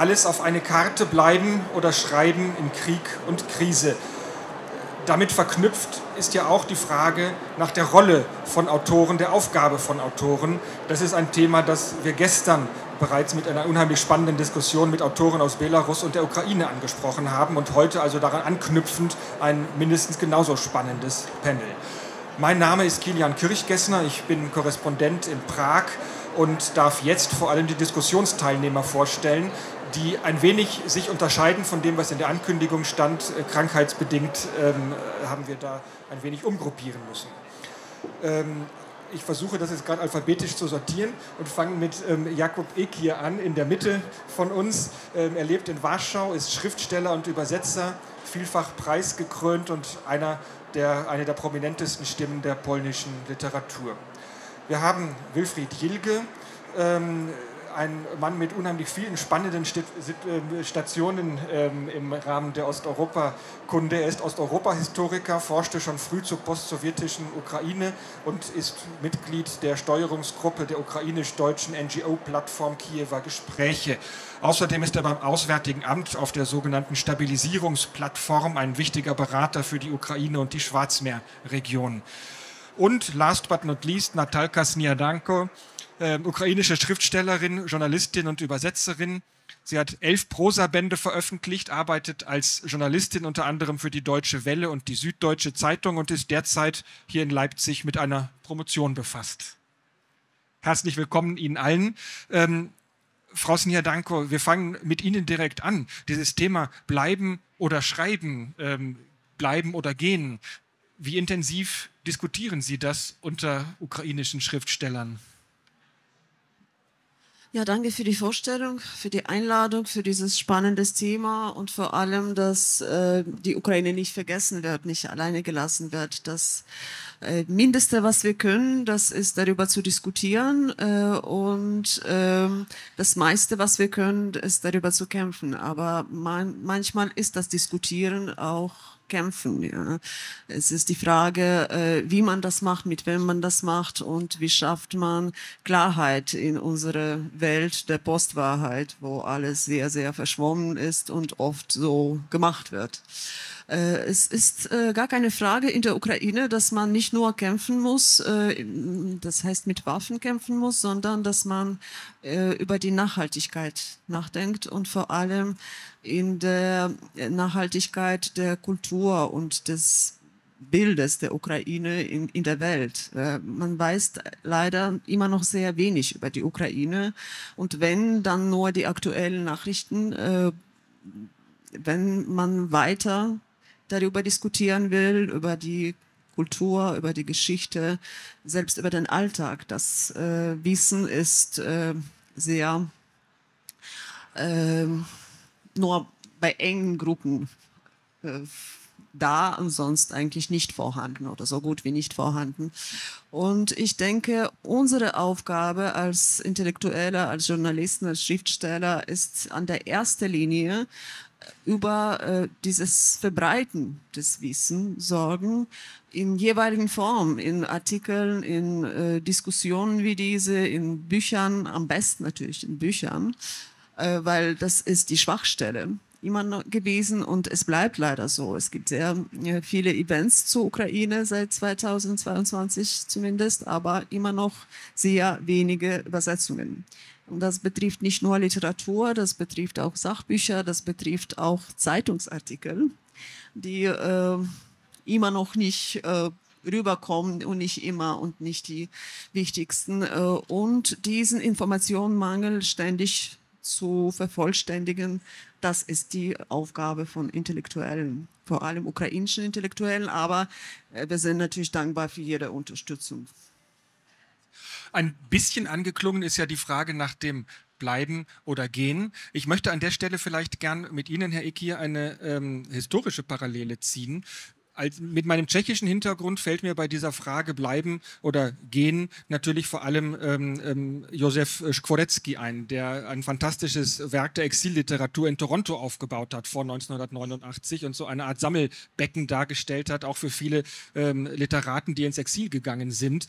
alles auf eine Karte bleiben oder schreiben in Krieg und Krise. Damit verknüpft ist ja auch die Frage nach der Rolle von Autoren, der Aufgabe von Autoren. Das ist ein Thema, das wir gestern bereits mit einer unheimlich spannenden Diskussion mit Autoren aus Belarus und der Ukraine angesprochen haben und heute also daran anknüpfend ein mindestens genauso spannendes Panel. Mein Name ist Kilian Kirchgessner, ich bin Korrespondent in Prag und darf jetzt vor allem die Diskussionsteilnehmer vorstellen, die ein wenig sich unterscheiden von dem, was in der Ankündigung stand. Äh, krankheitsbedingt ähm, haben wir da ein wenig umgruppieren müssen. Ähm, ich versuche das jetzt gerade alphabetisch zu sortieren und fange mit ähm, Jakob Eck hier an, in der Mitte von uns. Ähm, er lebt in Warschau, ist Schriftsteller und Übersetzer, vielfach preisgekrönt und einer der, eine der prominentesten Stimmen der polnischen Literatur. Wir haben Wilfried Jilge, ähm, ein Mann mit unheimlich vielen spannenden ähm, Stationen ähm, im Rahmen der Osteuropa-Kunde. Er ist Osteuropa-Historiker, forschte schon früh zur postsowjetischen Ukraine und ist Mitglied der Steuerungsgruppe der ukrainisch-deutschen NGO-Plattform Kiewer Gespräche. Außerdem ist er beim Auswärtigen Amt auf der sogenannten Stabilisierungsplattform ein wichtiger Berater für die Ukraine und die Schwarzmeerregion. Und last but not least Natalka Sniadanko, äh, ukrainische Schriftstellerin, Journalistin und Übersetzerin. Sie hat elf Prosabände veröffentlicht, arbeitet als Journalistin unter anderem für die Deutsche Welle und die Süddeutsche Zeitung und ist derzeit hier in Leipzig mit einer Promotion befasst. Herzlich willkommen Ihnen allen. Ähm, Frau Sniadanko, wir fangen mit Ihnen direkt an. Dieses Thema Bleiben oder Schreiben, ähm, Bleiben oder Gehen. Wie intensiv diskutieren Sie das unter ukrainischen Schriftstellern? Ja, danke für die Vorstellung, für die Einladung, für dieses spannendes Thema und vor allem, dass äh, die Ukraine nicht vergessen wird, nicht alleine gelassen wird. Das äh, Mindeste, was wir können, das ist darüber zu diskutieren äh, und äh, das meiste, was wir können, ist darüber zu kämpfen. Aber man, manchmal ist das Diskutieren auch kämpfen. Ja. Es ist die Frage, äh, wie man das macht, mit wem man das macht und wie schafft man Klarheit in unserer Welt der Postwahrheit, wo alles sehr, sehr verschwommen ist und oft so gemacht wird. Äh, es ist äh, gar keine Frage in der Ukraine, dass man nicht nur kämpfen muss, äh, das heißt mit Waffen kämpfen muss, sondern dass man über die Nachhaltigkeit nachdenkt und vor allem in der Nachhaltigkeit der Kultur und des Bildes der Ukraine in, in der Welt. man weiß leider immer noch sehr wenig über die Ukraine und wenn, dann nur die aktuellen Nachrichten. wenn man weiter darüber diskutieren will, über die Kultur, über die Geschichte, selbst über den Alltag. Das äh, Wissen ist äh, sehr äh, nur bei engen Gruppen äh, da und sonst eigentlich nicht vorhanden oder so gut wie nicht vorhanden. Und ich denke, unsere Aufgabe als Intellektuelle, als Journalisten, als Schriftsteller ist an der ersten Linie über äh, dieses Verbreiten des Wissens sorgen, in jeweiligen Form, in Artikeln, in äh, Diskussionen wie diese, in Büchern, am besten natürlich in Büchern, äh, weil das ist die Schwachstelle immer noch gewesen und es bleibt leider so. Es gibt sehr äh, viele Events zur Ukraine seit 2022 zumindest, aber immer noch sehr wenige Übersetzungen. Das betrifft nicht nur Literatur, das betrifft auch Sachbücher, das betrifft auch Zeitungsartikel, die äh, immer noch nicht äh, rüberkommen und nicht immer und nicht die wichtigsten. Äh, und diesen Informationenmangel ständig zu vervollständigen, das ist die Aufgabe von Intellektuellen, vor allem ukrainischen Intellektuellen, aber äh, wir sind natürlich dankbar für jede Unterstützung. Ein bisschen angeklungen ist ja die Frage nach dem Bleiben oder Gehen. Ich möchte an der Stelle vielleicht gern mit Ihnen, Herr Ekir, eine ähm, historische Parallele ziehen. Als, mit meinem tschechischen Hintergrund fällt mir bei dieser Frage bleiben oder gehen natürlich vor allem ähm, ähm, Josef Skworecki ein, der ein fantastisches Werk der Exilliteratur in Toronto aufgebaut hat vor 1989 und so eine Art Sammelbecken dargestellt hat, auch für viele ähm, Literaten, die ins Exil gegangen sind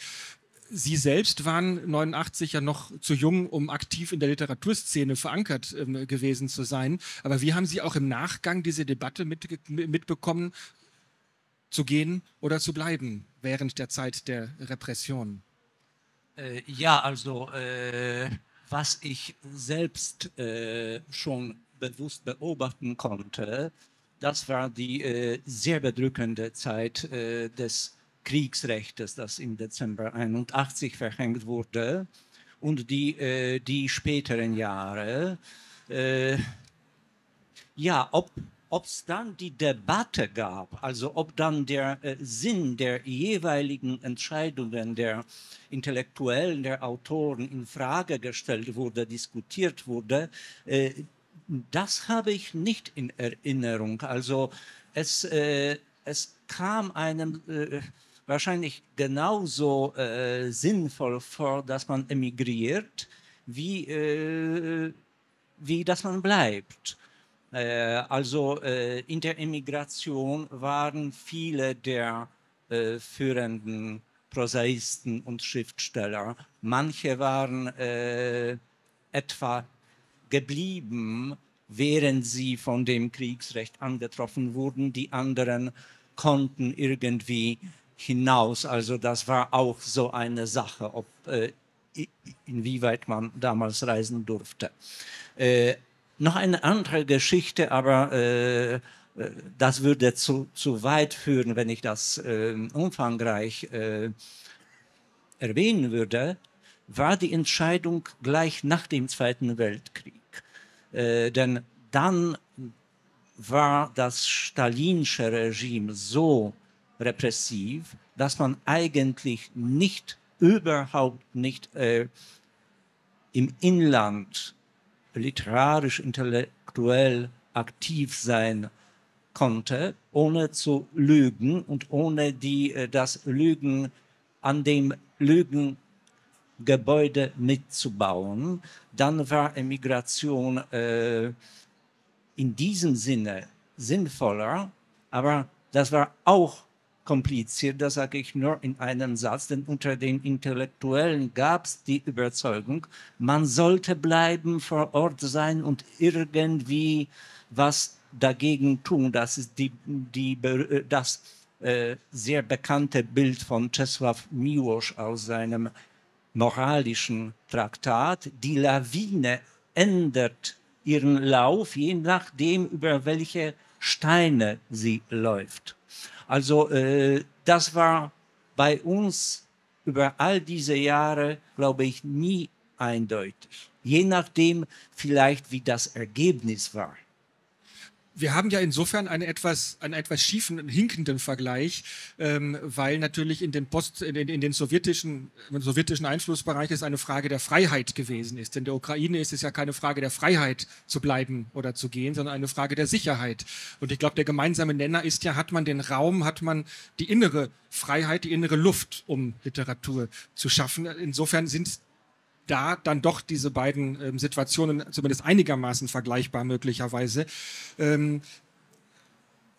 Sie selbst waren 89 ja noch zu jung, um aktiv in der Literaturszene verankert ähm, gewesen zu sein. Aber wie haben Sie auch im Nachgang diese Debatte mit, mitbekommen, zu gehen oder zu bleiben während der Zeit der Repression? Äh, ja, also äh, was ich selbst äh, schon bewusst beobachten konnte, das war die äh, sehr bedrückende Zeit äh, des Kriegsrechts, das im Dezember 81 verhängt wurde und die, äh, die späteren Jahre. ja, ob ob es dann die Debatte gab, also ob dann der äh, Sinn der jeweiligen Entscheidungen der Intellektuellen, der Autoren in Frage gestellt wurde, diskutiert wurde, äh, das habe ich nicht in Erinnerung. Also es, äh, es kam einem äh, wahrscheinlich genauso äh, sinnvoll vor, dass man emigriert, wie, äh, wie dass man bleibt. Äh, also äh, in der Emigration waren viele der äh, führenden Prosaisten und Schriftsteller. Manche waren etwa geblieben, während sie von dem Kriegsrecht angetroffen wurden. Die anderen konnten irgendwie hinaus. Also das war auch so eine Sache, ob, äh, inwieweit man damals reisen durfte. Äh, noch eine andere Geschichte, aber äh, äh, das würde zu, zu weit führen, wenn ich das äh, umfangreich äh, erwähnen würde, war die Entscheidung gleich nach dem Zweiten Weltkrieg. Denn dann war das stalinische Regime so repressiv, dass man eigentlich nicht, überhaupt nicht äh, im Inland literarisch, intellektuell aktiv sein konnte, ohne zu lügen und ohne die, äh, das Lügen an dem Lügengebäude mitzubauen, dann war Emigration äh, in diesem Sinne sinnvoller, aber das war auch das sage ich nur in einem Satz, denn unter den Intellektuellen gab es die Überzeugung, man sollte bleiben, vor Ort sein und irgendwie was dagegen tun. Das ist die, die, das äh, sehr bekannte Bild von Czesław Miłosz aus seinem moralischen Traktat. Die Lawine ändert ihren Lauf, je nachdem, über welche Steine sie läuft. Also äh, das war bei uns über all diese Jahre, glaube ich, nie eindeutig. Je nachdem vielleicht, wie das Ergebnis war wir haben ja insofern einen etwas, einen etwas schiefen, hinkenden Vergleich, ähm, weil natürlich in den, Post, in, in den sowjetischen, im sowjetischen Einflussbereich es eine Frage der Freiheit gewesen ist. In der Ukraine ist es ja keine Frage der Freiheit zu bleiben oder zu gehen, sondern eine Frage der Sicherheit. Und ich glaube, der gemeinsame Nenner ist ja, hat man den Raum, hat man die innere Freiheit, die innere Luft, um Literatur zu schaffen. Insofern sind da dann doch diese beiden ähm, Situationen zumindest einigermaßen vergleichbar möglicherweise. Ähm,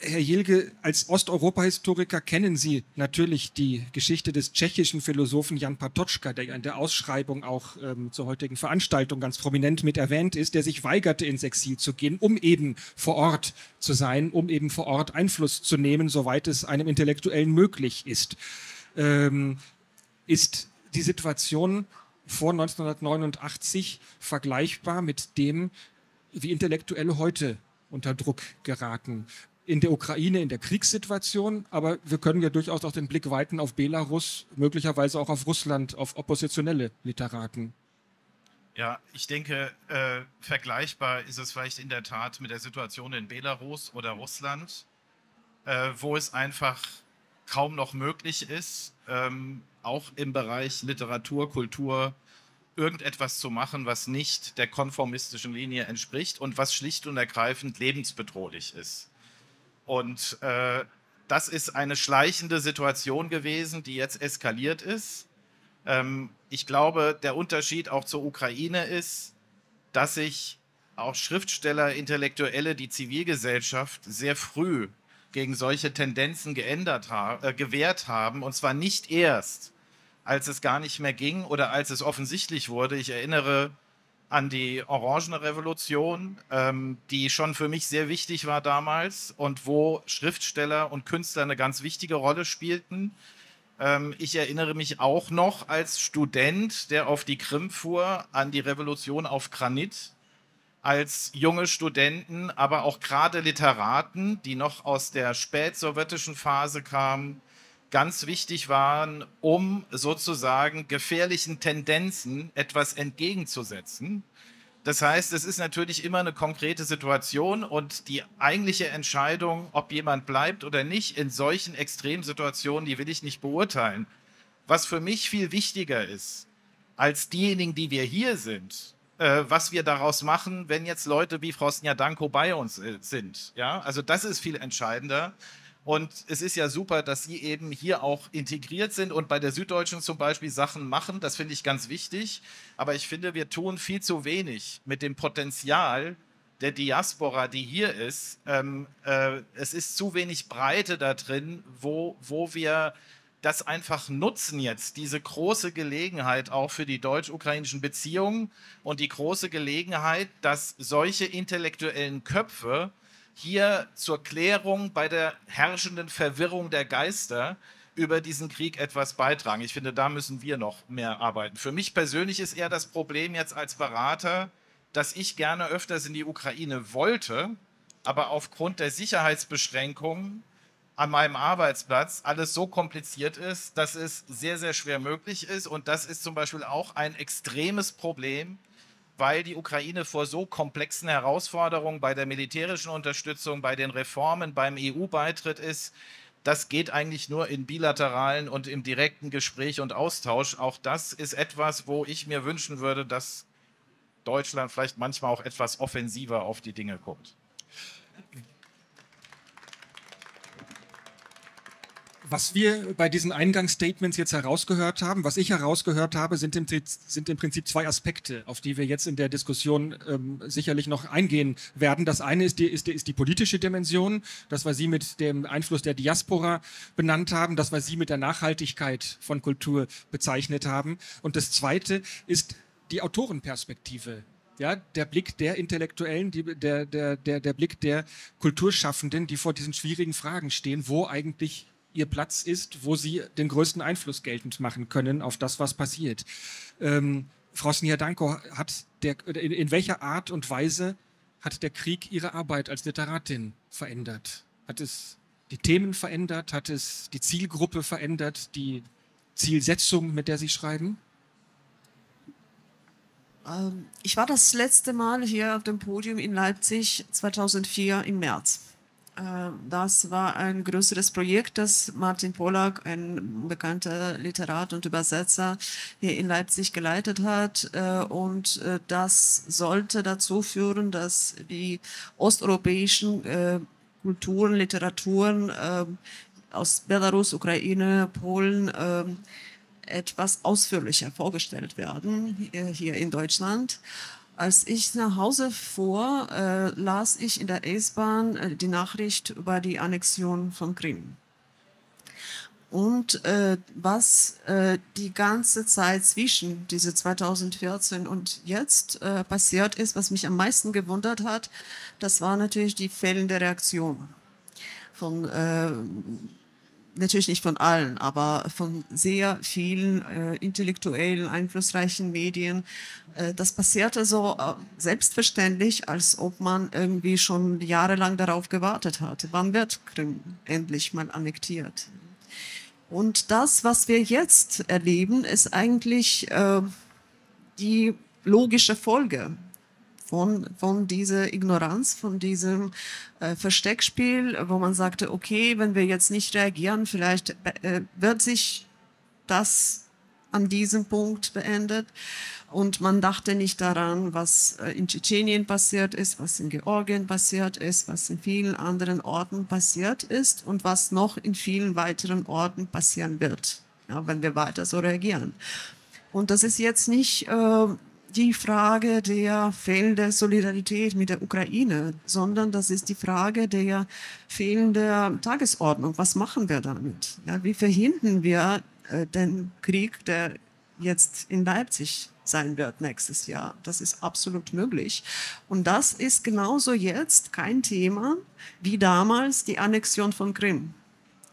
Herr Jilge, als Osteuropa-Historiker kennen Sie natürlich die Geschichte des tschechischen Philosophen Jan Patočka, der in der Ausschreibung auch ähm, zur heutigen Veranstaltung ganz prominent mit erwähnt ist, der sich weigerte, ins Exil zu gehen, um eben vor Ort zu sein, um eben vor Ort Einfluss zu nehmen, soweit es einem Intellektuellen möglich ist. Ähm, ist die Situation vor 1989 vergleichbar mit dem, wie Intellektuelle heute unter Druck geraten. In der Ukraine, in der Kriegssituation, aber wir können ja durchaus auch den Blick weiten auf Belarus, möglicherweise auch auf Russland, auf oppositionelle Literaten. Ja, ich denke, äh, vergleichbar ist es vielleicht in der Tat mit der Situation in Belarus oder Russland, äh, wo es einfach kaum noch möglich ist, ähm, auch im Bereich Literatur, Kultur irgendetwas zu machen, was nicht der konformistischen Linie entspricht und was schlicht und ergreifend lebensbedrohlich ist. Und äh, das ist eine schleichende Situation gewesen, die jetzt eskaliert ist. Ähm, ich glaube, der Unterschied auch zur Ukraine ist, dass sich auch Schriftsteller, Intellektuelle, die Zivilgesellschaft sehr früh gegen solche Tendenzen geändert ha äh, gewehrt haben. Und zwar nicht erst als es gar nicht mehr ging oder als es offensichtlich wurde. Ich erinnere an die Orangene Revolution, ähm, die schon für mich sehr wichtig war damals und wo Schriftsteller und Künstler eine ganz wichtige Rolle spielten. Ähm, ich erinnere mich auch noch als Student, der auf die Krim fuhr, an die Revolution auf Granit. Als junge Studenten, aber auch gerade Literaten, die noch aus der spätsowjetischen Phase kamen, ganz wichtig waren, um sozusagen gefährlichen Tendenzen etwas entgegenzusetzen. Das heißt, es ist natürlich immer eine konkrete Situation und die eigentliche Entscheidung, ob jemand bleibt oder nicht, in solchen Extremsituationen, die will ich nicht beurteilen. Was für mich viel wichtiger ist, als diejenigen, die wir hier sind, äh, was wir daraus machen, wenn jetzt Leute wie Frau Snjadanko bei uns äh, sind. Ja, also das ist viel entscheidender. Und es ist ja super, dass Sie eben hier auch integriert sind und bei der Süddeutschen zum Beispiel Sachen machen. Das finde ich ganz wichtig. Aber ich finde, wir tun viel zu wenig mit dem Potenzial der Diaspora, die hier ist. Ähm, äh, es ist zu wenig Breite da drin, wo, wo wir das einfach nutzen jetzt, diese große Gelegenheit auch für die deutsch-ukrainischen Beziehungen und die große Gelegenheit, dass solche intellektuellen Köpfe hier zur Klärung bei der herrschenden Verwirrung der Geister über diesen Krieg etwas beitragen. Ich finde, da müssen wir noch mehr arbeiten. Für mich persönlich ist eher das Problem jetzt als Berater, dass ich gerne öfters in die Ukraine wollte, aber aufgrund der Sicherheitsbeschränkungen an meinem Arbeitsplatz alles so kompliziert ist, dass es sehr, sehr schwer möglich ist. Und das ist zum Beispiel auch ein extremes Problem weil die Ukraine vor so komplexen Herausforderungen bei der militärischen Unterstützung, bei den Reformen, beim EU-Beitritt ist. Das geht eigentlich nur in bilateralen und im direkten Gespräch und Austausch. Auch das ist etwas, wo ich mir wünschen würde, dass Deutschland vielleicht manchmal auch etwas offensiver auf die Dinge guckt. Was wir bei diesen Eingangsstatements jetzt herausgehört haben, was ich herausgehört habe, sind im, sind im Prinzip zwei Aspekte, auf die wir jetzt in der Diskussion ähm, sicherlich noch eingehen werden. Das eine ist die, ist, die, ist die politische Dimension, das, was Sie mit dem Einfluss der Diaspora benannt haben, das, was Sie mit der Nachhaltigkeit von Kultur bezeichnet haben. Und das zweite ist die Autorenperspektive, ja, der Blick der Intellektuellen, die, der, der, der, der Blick der Kulturschaffenden, die vor diesen schwierigen Fragen stehen, wo eigentlich ihr Platz ist, wo sie den größten Einfluss geltend machen können auf das, was passiert. Ähm, Frau Sniadanko, hat der, in, in welcher Art und Weise hat der Krieg Ihre Arbeit als Literatin verändert? Hat es die Themen verändert? Hat es die Zielgruppe verändert? Die Zielsetzung, mit der Sie schreiben? Ähm, ich war das letzte Mal hier auf dem Podium in Leipzig 2004 im März. Äh, das war ein größeres Projekt, das Martin Pollack, ein bekannter Literat und Übersetzer, hier in Leipzig geleitet hat. Äh, und äh, das sollte dazu führen, dass die osteuropäischen Kulturen, Literaturen aus Belarus, Ukraine, Polen etwas ausführlicher vorgestellt werden hier in Deutschland. Als ich nach Hause fuhr, äh, las ich in der S-Bahn äh, die Nachricht über die Annexion von Krim. Und äh, was äh, die ganze Zeit zwischen diese 2014 und jetzt äh, passiert ist, was mich am meisten gewundert hat, das war natürlich die fehlende Reaktion von äh, natürlich nicht von allen, aber von sehr vielen äh, intellektuellen, einflussreichen Medien. Äh, das passierte so äh, selbstverständlich, als ob man irgendwie schon jahrelang darauf gewartet hatte. Wann wird Krim endlich mal annektiert? Und das, was wir jetzt erleben, ist eigentlich äh, die logische Folge von, von dieser Ignoranz, von diesem äh, Versteckspiel, wo man sagte, okay, wenn wir jetzt nicht reagieren, vielleicht äh, wird sich das an diesem Punkt beendet. Und man dachte nicht daran, was äh, in Tschetschenien passiert ist, was in Georgien passiert ist, was in vielen anderen Orten passiert ist und was noch in vielen weiteren Orten passieren wird, ja, wenn wir weiter so reagieren. Und das ist jetzt nicht äh, die Frage der fehlenden Solidarität mit der Ukraine, sondern das ist die Frage der fehlenden Tagesordnung. Was machen wir damit? Ja, wie verhindern wir äh, den Krieg, der jetzt in Leipzig sein wird nächstes Jahr. Das ist absolut möglich. Und das ist genauso jetzt kein Thema wie damals die Annexion von Krim.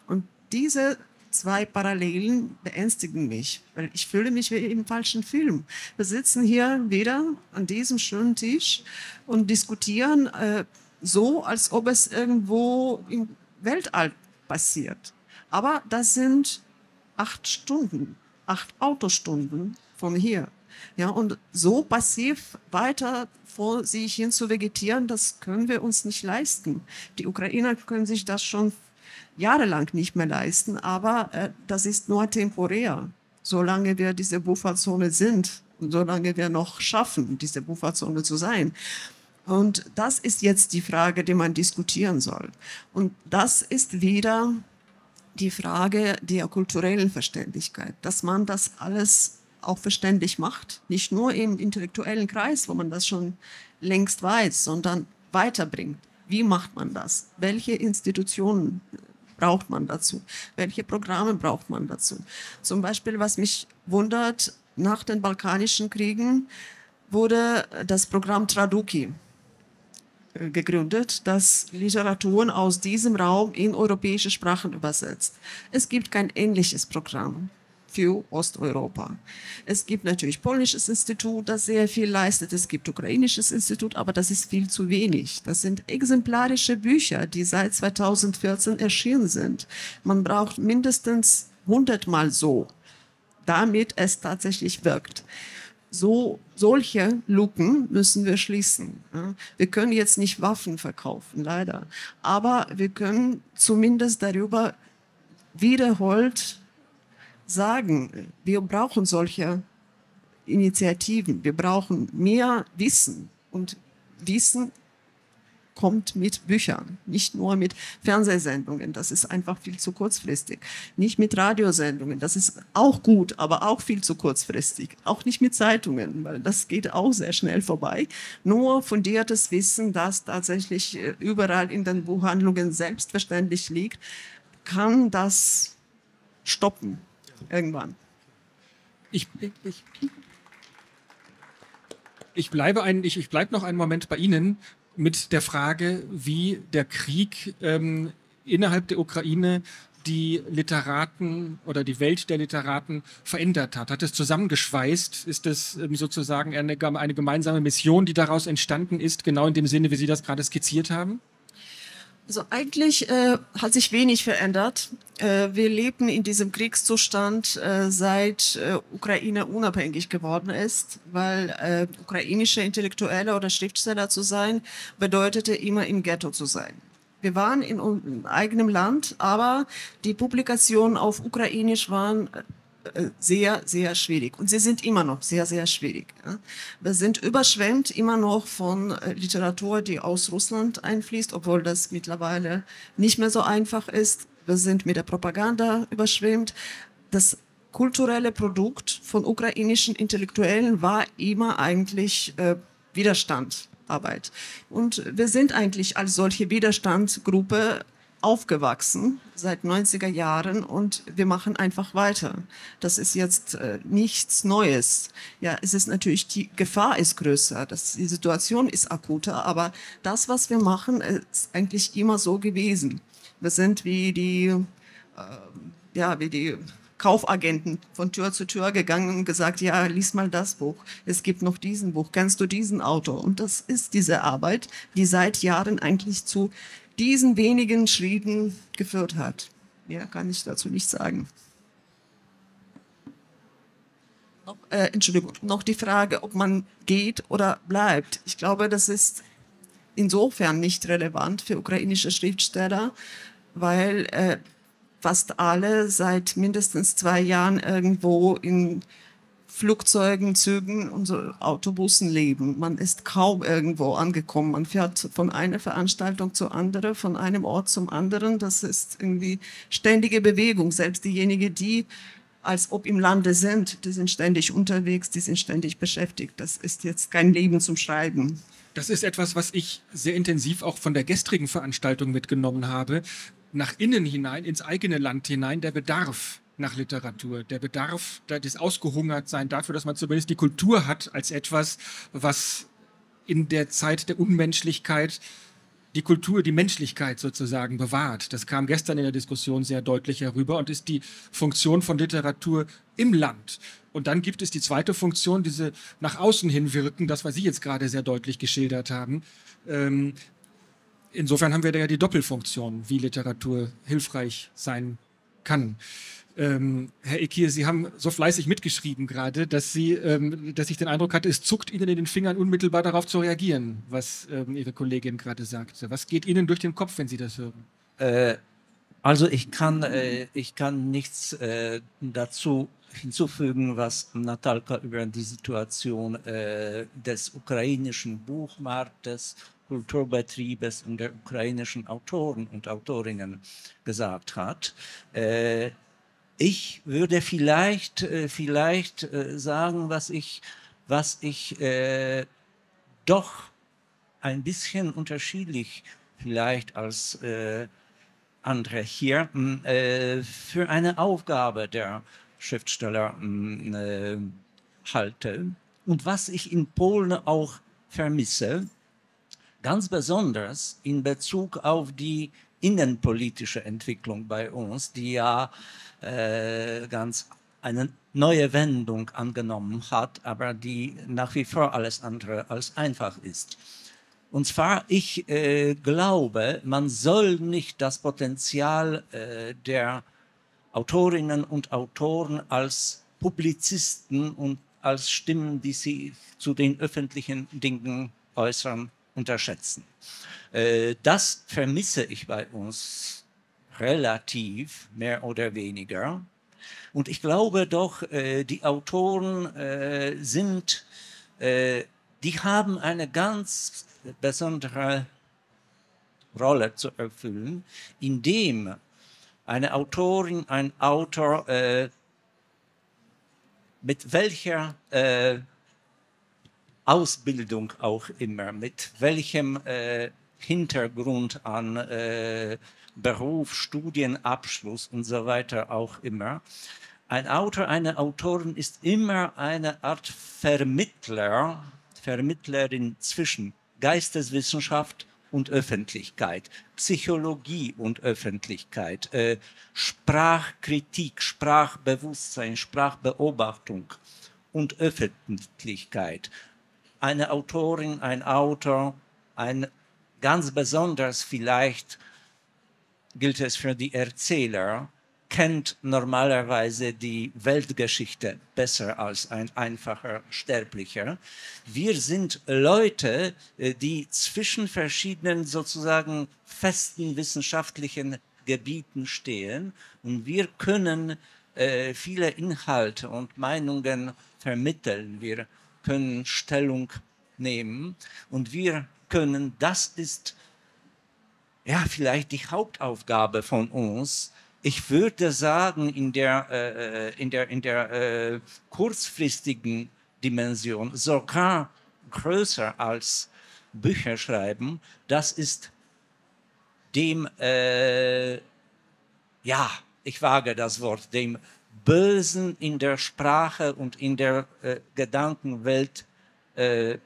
Und diese zwei Parallelen beängstigen mich, weil ich fühle mich wie im falschen Film. Wir sitzen hier wieder an diesem schönen Tisch und diskutieren äh, so, als ob es irgendwo im Weltall passiert. Aber das sind acht Stunden, acht Autostunden von hier. Ja, und so passiv weiter vor sich hin zu vegetieren, das können wir uns nicht leisten. Die Ukrainer können sich das schon jahrelang nicht mehr leisten, aber äh, das ist nur temporär, solange wir diese Bufferzone sind und solange wir noch schaffen, diese Bufferzone zu sein. Und das ist jetzt die Frage, die man diskutieren soll. Und das ist wieder die Frage der kulturellen Verständlichkeit, dass man das alles auch verständlich macht, nicht nur im intellektuellen Kreis, wo man das schon längst weiß, sondern weiterbringt. Wie macht man das? Welche Institutionen braucht man dazu? Welche Programme braucht man dazu? Zum Beispiel, was mich wundert, nach den Balkanischen Kriegen wurde das Programm Traduki äh, gegründet, das Literaturen aus diesem Raum in europäische Sprachen übersetzt. Es gibt kein ähnliches Programm für Osteuropa. Es gibt natürlich polnisches Institut, das sehr viel leistet. Es gibt ukrainisches Institut, aber das ist viel zu wenig. Das sind exemplarische Bücher, die seit 2014 erschienen sind. Man braucht mindestens hundertmal so, damit es tatsächlich wirkt. So, solche Lücken müssen wir schließen. Wir können jetzt nicht Waffen verkaufen, leider. Aber wir können zumindest darüber wiederholt sagen, wir brauchen solche Initiativen, wir brauchen mehr Wissen. Und Wissen kommt mit Büchern, nicht nur mit Fernsehsendungen, das ist einfach viel zu kurzfristig, nicht mit Radiosendungen, das ist auch gut, aber auch viel zu kurzfristig, auch nicht mit Zeitungen, weil das geht auch sehr schnell vorbei. Nur fundiertes Wissen, das tatsächlich äh, überall in den Buchhandlungen selbstverständlich liegt, kann das stoppen irgendwann. Ich, ich, ich bleibe ein, ich, ich bleib noch einen Moment bei Ihnen mit der Frage, wie der Krieg ähm, innerhalb der Ukraine die Literaten oder die Welt der Literaten verändert hat? Hat es zusammengeschweißt? Ist es ähm, sozusagen eine, eine gemeinsame Mission, die daraus entstanden ist, genau in dem Sinne, wie Sie das gerade skizziert haben? Also eigentlich äh, hat sich wenig verändert. Äh, wir leben in diesem Kriegszustand äh, seit äh, Ukraine unabhängig geworden ist, weil äh, ukrainische Intellektuelle oder Schriftsteller zu sein bedeutete immer im Ghetto zu sein. Wir waren in, in eigenem Land, aber die Publikationen auf Ukrainisch waren äh, sehr, sehr schwierig. Und sie sind immer noch sehr, sehr schwierig. Wir sind überschwemmt immer noch von äh, Literatur, die aus Russland einfließt, obwohl das mittlerweile nicht mehr so einfach ist. Wir sind mit der Propaganda überschwemmt. Das kulturelle Produkt von ukrainischen Intellektuellen war immer eigentlich äh, Widerstandarbeit. Und wir sind eigentlich als solche Widerstandsgruppe aufgewachsen seit 90er Jahren und wir machen einfach weiter. Das ist jetzt äh, nichts Neues. Ja, es ist natürlich, die Gefahr ist größer, das, die Situation ist akuter, aber das, was wir machen, ist eigentlich immer so gewesen. Wir sind wie die, äh, ja, wie die Kaufagenten von Tür zu Tür gegangen und gesagt, ja, lies mal das Buch. Es gibt noch diesen Buch. Kennst du diesen Autor? Und das ist diese Arbeit, die seit Jahren eigentlich zu diesen wenigen Schritten geführt hat. Mehr kann ich dazu nicht sagen. Noch, äh, Entschuldigung, noch die Frage, ob man geht oder bleibt. Ich glaube, das ist insofern nicht relevant für ukrainische Schriftsteller, weil äh, fast alle seit mindestens zwei Jahren irgendwo in Flugzeugen, Zügen und so Autobussen leben. Man ist kaum irgendwo angekommen. Man fährt von einer Veranstaltung zur anderen, von einem Ort zum anderen. Das ist irgendwie ständige Bewegung. Selbst diejenigen, die als ob im Lande sind, die sind ständig unterwegs, die sind ständig beschäftigt. Das ist jetzt kein Leben zum Schreiben. Das ist etwas, was ich sehr intensiv auch von der gestrigen Veranstaltung mitgenommen habe. Nach innen hinein, ins eigene Land hinein, der Bedarf nach Literatur, der Bedarf, das Ausgehungertsein dafür, dass man zumindest die Kultur hat als etwas, was in der Zeit der Unmenschlichkeit die Kultur, die Menschlichkeit sozusagen bewahrt. Das kam gestern in der Diskussion sehr deutlich herüber und ist die Funktion von Literatur im Land. Und dann gibt es die zweite Funktion, diese nach außen hin wirken, das, was Sie jetzt gerade sehr deutlich geschildert haben. Ähm, insofern haben wir da ja die Doppelfunktion, wie Literatur hilfreich sein kann. Ähm, Herr Ekir, Sie haben so fleißig mitgeschrieben gerade, dass Sie, ähm, dass ich den Eindruck hatte, es zuckt Ihnen in den Fingern, unmittelbar darauf zu reagieren, was ähm, Ihre Kollegin gerade sagte. Was geht Ihnen durch den Kopf, wenn Sie das hören? Äh, also ich kann, äh, ich kann nichts äh, dazu hinzufügen, was Natalka über die Situation äh, des ukrainischen Buchmarktes, Kulturbetriebes und der ukrainischen Autoren und Autorinnen gesagt hat. Ich würde vielleicht, äh, vielleicht äh, sagen, was ich, was ich äh, doch ein bisschen unterschiedlich vielleicht als äh, andere hier hm, äh, für eine Aufgabe der Schriftsteller hm, äh, halte. Und was ich in Polen auch vermisse, ganz besonders in Bezug auf die innenpolitische Entwicklung bei uns, die ja äh, ganz eine neue Wendung angenommen hat, aber die nach wie vor alles andere als einfach ist. Und zwar, ich äh, glaube, man soll nicht das Potenzial äh, der Autorinnen und Autoren als Publizisten und als Stimmen, die sie zu den öffentlichen Dingen äußern, unterschätzen. Äh, das vermisse ich bei uns relativ, mehr oder weniger. Und ich glaube doch, äh, die Autoren äh, sind, die haben eine ganz besondere Rolle zu erfüllen, indem eine Autorin, ein Autor mit welcher Ausbildung auch immer, mit welchem äh, Hintergrund an äh, Beruf, Studienabschluss und so weiter auch immer. Ein Autor, eine Autorin ist immer eine Art Vermittler, Vermittlerin zwischen Geisteswissenschaft und Öffentlichkeit, Psychologie und Öffentlichkeit, äh, Sprachkritik, Sprachbewusstsein, Sprachbeobachtung und Öffentlichkeit. Eine Autorin, ein Autor, ein Ganz besonders vielleicht gilt es für die Erzähler, kennt normalerweise die Weltgeschichte besser als ein einfacher Sterblicher. Wir sind Leute, äh, die zwischen verschiedenen sozusagen festen wissenschaftlichen Gebieten stehen und wir können äh, viele Inhalte und Meinungen vermitteln. Wir können Stellung nehmen und wir können, das ist ja vielleicht die Hauptaufgabe von uns. Ich würde sagen, in der, äh, in der, in der äh, kurzfristigen Dimension sogar größer als Bücher schreiben, das ist dem, äh, ja, ich wage das Wort, dem Bösen in der Sprache und in der äh, Gedankenwelt äh,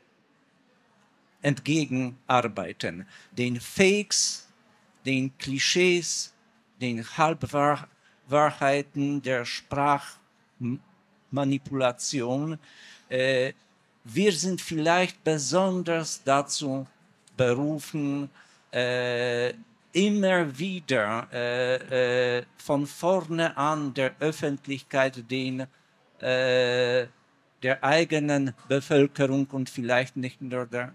entgegenarbeiten. Den Fakes, den Klischees, den Halbwahrheiten der Sprachmanipulation. Äh, wir sind vielleicht besonders dazu berufen, äh, immer wieder äh, äh, von vorne an der Öffentlichkeit den äh, der eigenen Bevölkerung und vielleicht nicht nur der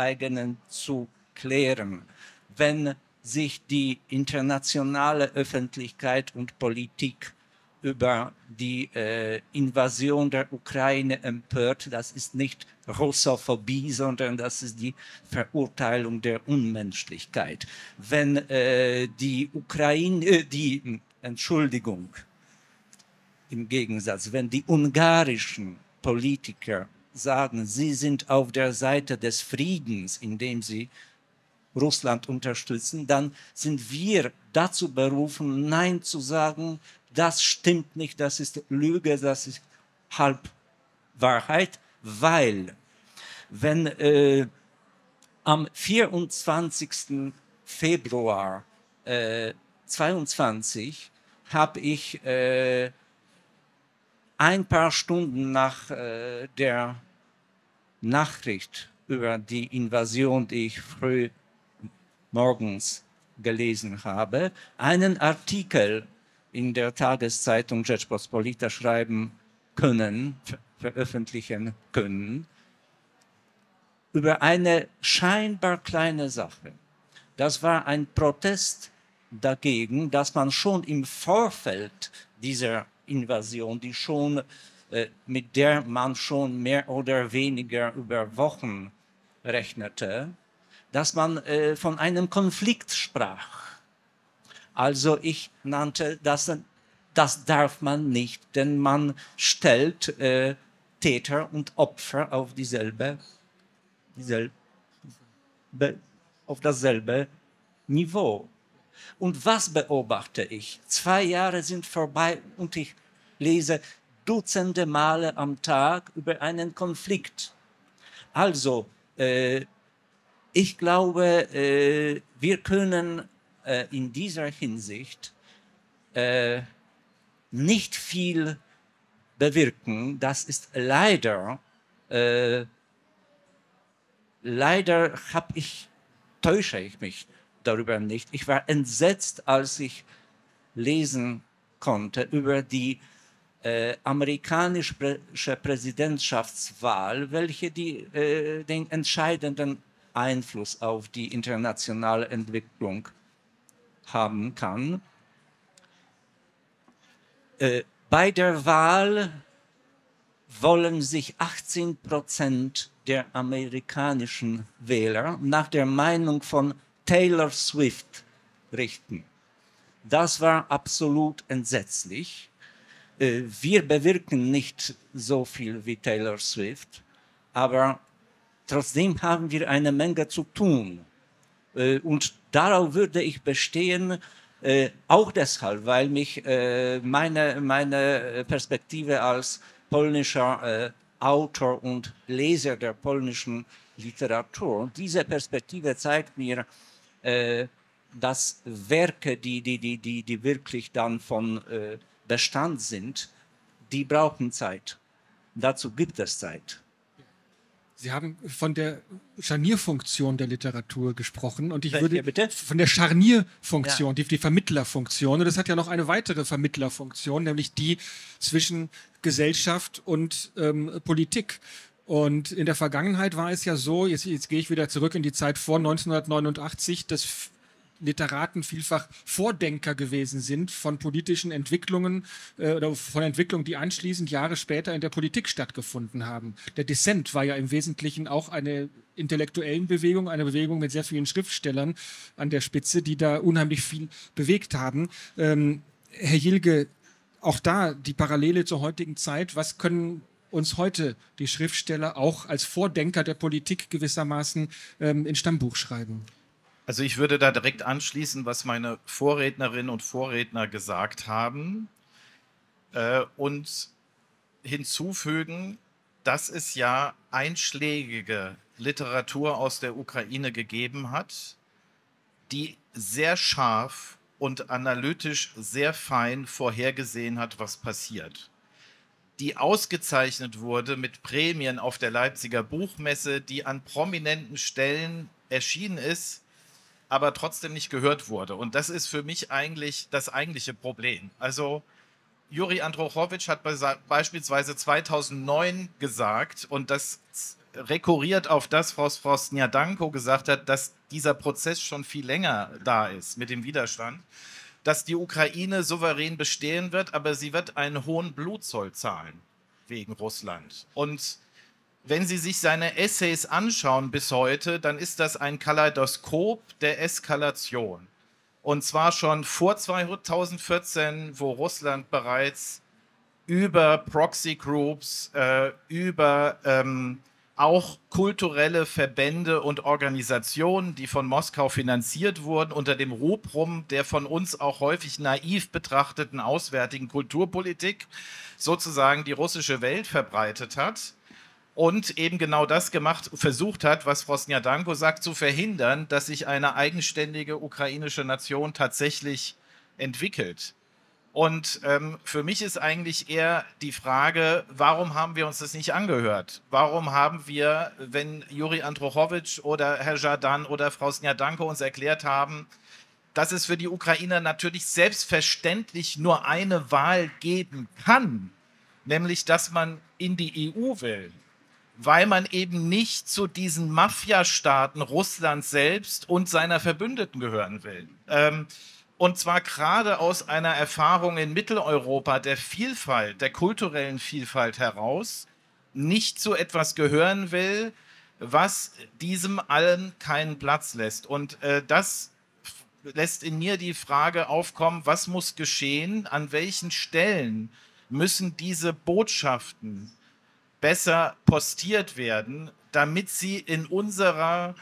eigenen zu klären. Wenn sich die internationale Öffentlichkeit und Politik über die äh, Invasion der Ukraine empört. Das ist nicht Russophobie, sondern das ist die Verurteilung der Unmenschlichkeit. Wenn äh, die Ukraine, äh, die, Entschuldigung, im Gegensatz, wenn die ungarischen Politiker sagen, sie sind auf der Seite des Friedens, indem sie Russland unterstützen, dann sind wir dazu berufen, Nein zu sagen das stimmt nicht, das ist Lüge, das ist Halbwahrheit, weil wenn äh, am 24. Februar äh, 22 habe ich äh, ein paar Stunden nach äh, der Nachricht über die Invasion, die ich früh morgens gelesen habe, einen Artikel in der Tageszeitung Rzeczpospolita schreiben können, ver veröffentlichen können, über eine scheinbar kleine Sache. Das war ein Protest dagegen, dass man schon im Vorfeld dieser Invasion, die schon äh, mit der man schon mehr oder weniger über Wochen rechnete, dass man äh, von einem Konflikt sprach. Also ich nannte das, das darf man nicht, denn man stellt äh, Täter und Opfer auf dieselbe, dieselbe, auf dasselbe Niveau. Und was beobachte ich? Zwei Jahre sind vorbei und ich lese Dutzende Male am Tag über einen Konflikt. Also, äh, ich glaube, äh, wir können äh, in dieser Hinsicht äh, nicht viel bewirken. Das ist leider, äh, leider habe ich, täusche ich mich darüber nicht. Ich war entsetzt, als ich lesen konnte über die äh, amerikanische Präsidentschaftswahl, welche die, äh, den entscheidenden Einfluss auf die internationale Entwicklung haben kann. Äh, bei der Wahl wollen sich 18 Prozent der amerikanischen Wähler nach der Meinung von Taylor Swift richten. Das war absolut entsetzlich. Äh, wir bewirken nicht so viel wie Taylor Swift, aber trotzdem haben wir eine Menge zu tun. Äh, und darauf würde ich bestehen, äh, auch deshalb, weil mich meine, meine Perspektive als polnischer Autor und Leser der polnischen Literatur, diese Perspektive zeigt mir, dass Werke, die, die, die, die, die wirklich dann von Bestand sind, die brauchen Zeit. Dazu gibt es Zeit. Sie haben von der Scharnierfunktion der Literatur gesprochen und ich Welche, würde bitte? von der Scharnierfunktion, Ja. die, die Vermittlerfunktion. Und das hat ja noch eine weitere Vermittlerfunktion, nämlich die zwischen Gesellschaft und ähm, Politik. Und in der Vergangenheit war es ja so, jetzt, jetzt gehe ich wieder zurück in die Zeit vor 1989, dass Literaten vielfach Vordenker gewesen sind von politischen Entwicklungen äh, oder von Entwicklungen, die anschließend Jahre später in der Politik stattgefunden haben. Der Dissent war ja im Wesentlichen auch eine intellektuellen Bewegung, eine Bewegung mit sehr vielen Schriftstellern an der Spitze, die da unheimlich viel bewegt haben. Ähm, Herr Jilge, auch da die Parallele zur heutigen Zeit, was können uns heute die Schriftsteller auch als Vordenker der Politik gewissermaßen ähm, ins Stammbuch schreiben? Also ich würde da direkt anschließen, was meine Vorrednerinnen und Vorredner gesagt haben äh, und hinzufügen, dass es ja einschlägige Literatur aus der Ukraine gegeben hat, die sehr scharf und analytisch sehr fein vorhergesehen hat, was passiert. Die ausgezeichnet wurde mit Prämien auf der Leipziger Buchmesse, die an prominenten Stellen erschienen ist, aber trotzdem nicht gehört wurde. Und das ist für mich eigentlich das eigentliche Problem. Also Juri Androchowitsch hat be beispielsweise 2009 gesagt, und das rekurriert auf das, was Frau Snjadanko gesagt hat, dass dieser Prozess schon viel länger da ist mit dem Widerstand, dass die Ukraine souverän bestehen wird, aber sie wird einen hohen Blutzoll zahlen wegen Russland. Und wenn Sie sich seine Essays anschauen bis heute, dann ist das ein Kaleidoskop der Eskalation. Und zwar schon vor 2014, wo Russland bereits über Proxy Groups, äh, über ähm, auch kulturelle Verbände und Organisationen, die von Moskau finanziert wurden, unter dem Rubrum der von uns auch häufig naiv betrachteten auswärtigen Kulturpolitik, sozusagen die russische Welt verbreitet hat und eben genau das gemacht, versucht hat, was Frau Snjadanko sagt, zu verhindern, dass sich eine eigenständige ukrainische Nation tatsächlich entwickelt. Und ähm, für mich ist eigentlich eher die Frage, warum haben wir uns das nicht angehört? Warum haben wir, wenn Juri Androchowitsch oder Herr Jardan oder Frau Snjadanko uns erklärt haben, dass es für die Ukrainer natürlich selbstverständlich nur eine Wahl geben kann, nämlich dass man in die EU will, weil man eben nicht zu diesen Mafiastaaten Russlands selbst und seiner Verbündeten gehören will. Ähm, und zwar gerade aus einer Erfahrung in Mitteleuropa der Vielfalt, der kulturellen Vielfalt heraus, nicht zu etwas gehören will, was diesem allen keinen Platz lässt. Und äh, das lässt in mir die Frage aufkommen, was muss geschehen, an welchen Stellen müssen diese Botschaften besser postiert werden, damit sie in unserer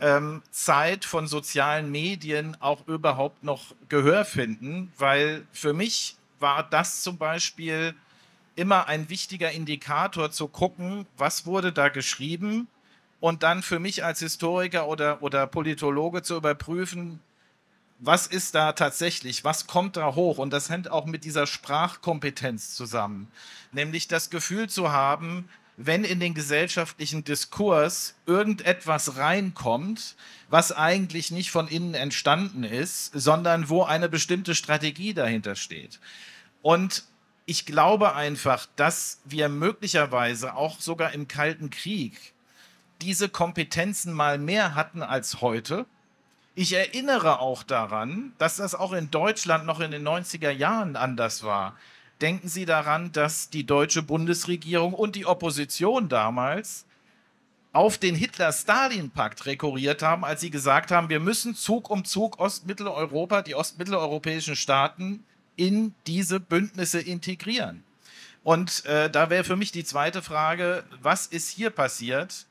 ähm, Zeit von sozialen Medien auch überhaupt noch Gehör finden, weil für mich war das zum Beispiel immer ein wichtiger Indikator zu gucken, was wurde da geschrieben. Und dann für mich als Historiker oder, oder Politologe zu überprüfen, was ist da tatsächlich, was kommt da hoch? Und das hängt auch mit dieser Sprachkompetenz zusammen, nämlich das Gefühl zu haben, wenn in den gesellschaftlichen Diskurs irgendetwas reinkommt, was eigentlich nicht von innen entstanden ist, sondern wo eine bestimmte Strategie dahinter steht. Und ich glaube einfach, dass wir möglicherweise auch sogar im Kalten Krieg diese Kompetenzen mal mehr hatten als heute. Ich erinnere auch daran, dass das auch in Deutschland noch in den 90er Jahren anders war denken Sie daran, dass die deutsche Bundesregierung und die Opposition damals auf den Hitler-Stalin-Pakt rekurriert haben, als sie gesagt haben, wir müssen Zug um Zug Ostmitteleuropa, die ostmitteleuropäischen Staaten in diese Bündnisse integrieren. Und äh, da wäre für mich die zweite Frage, was ist hier passiert,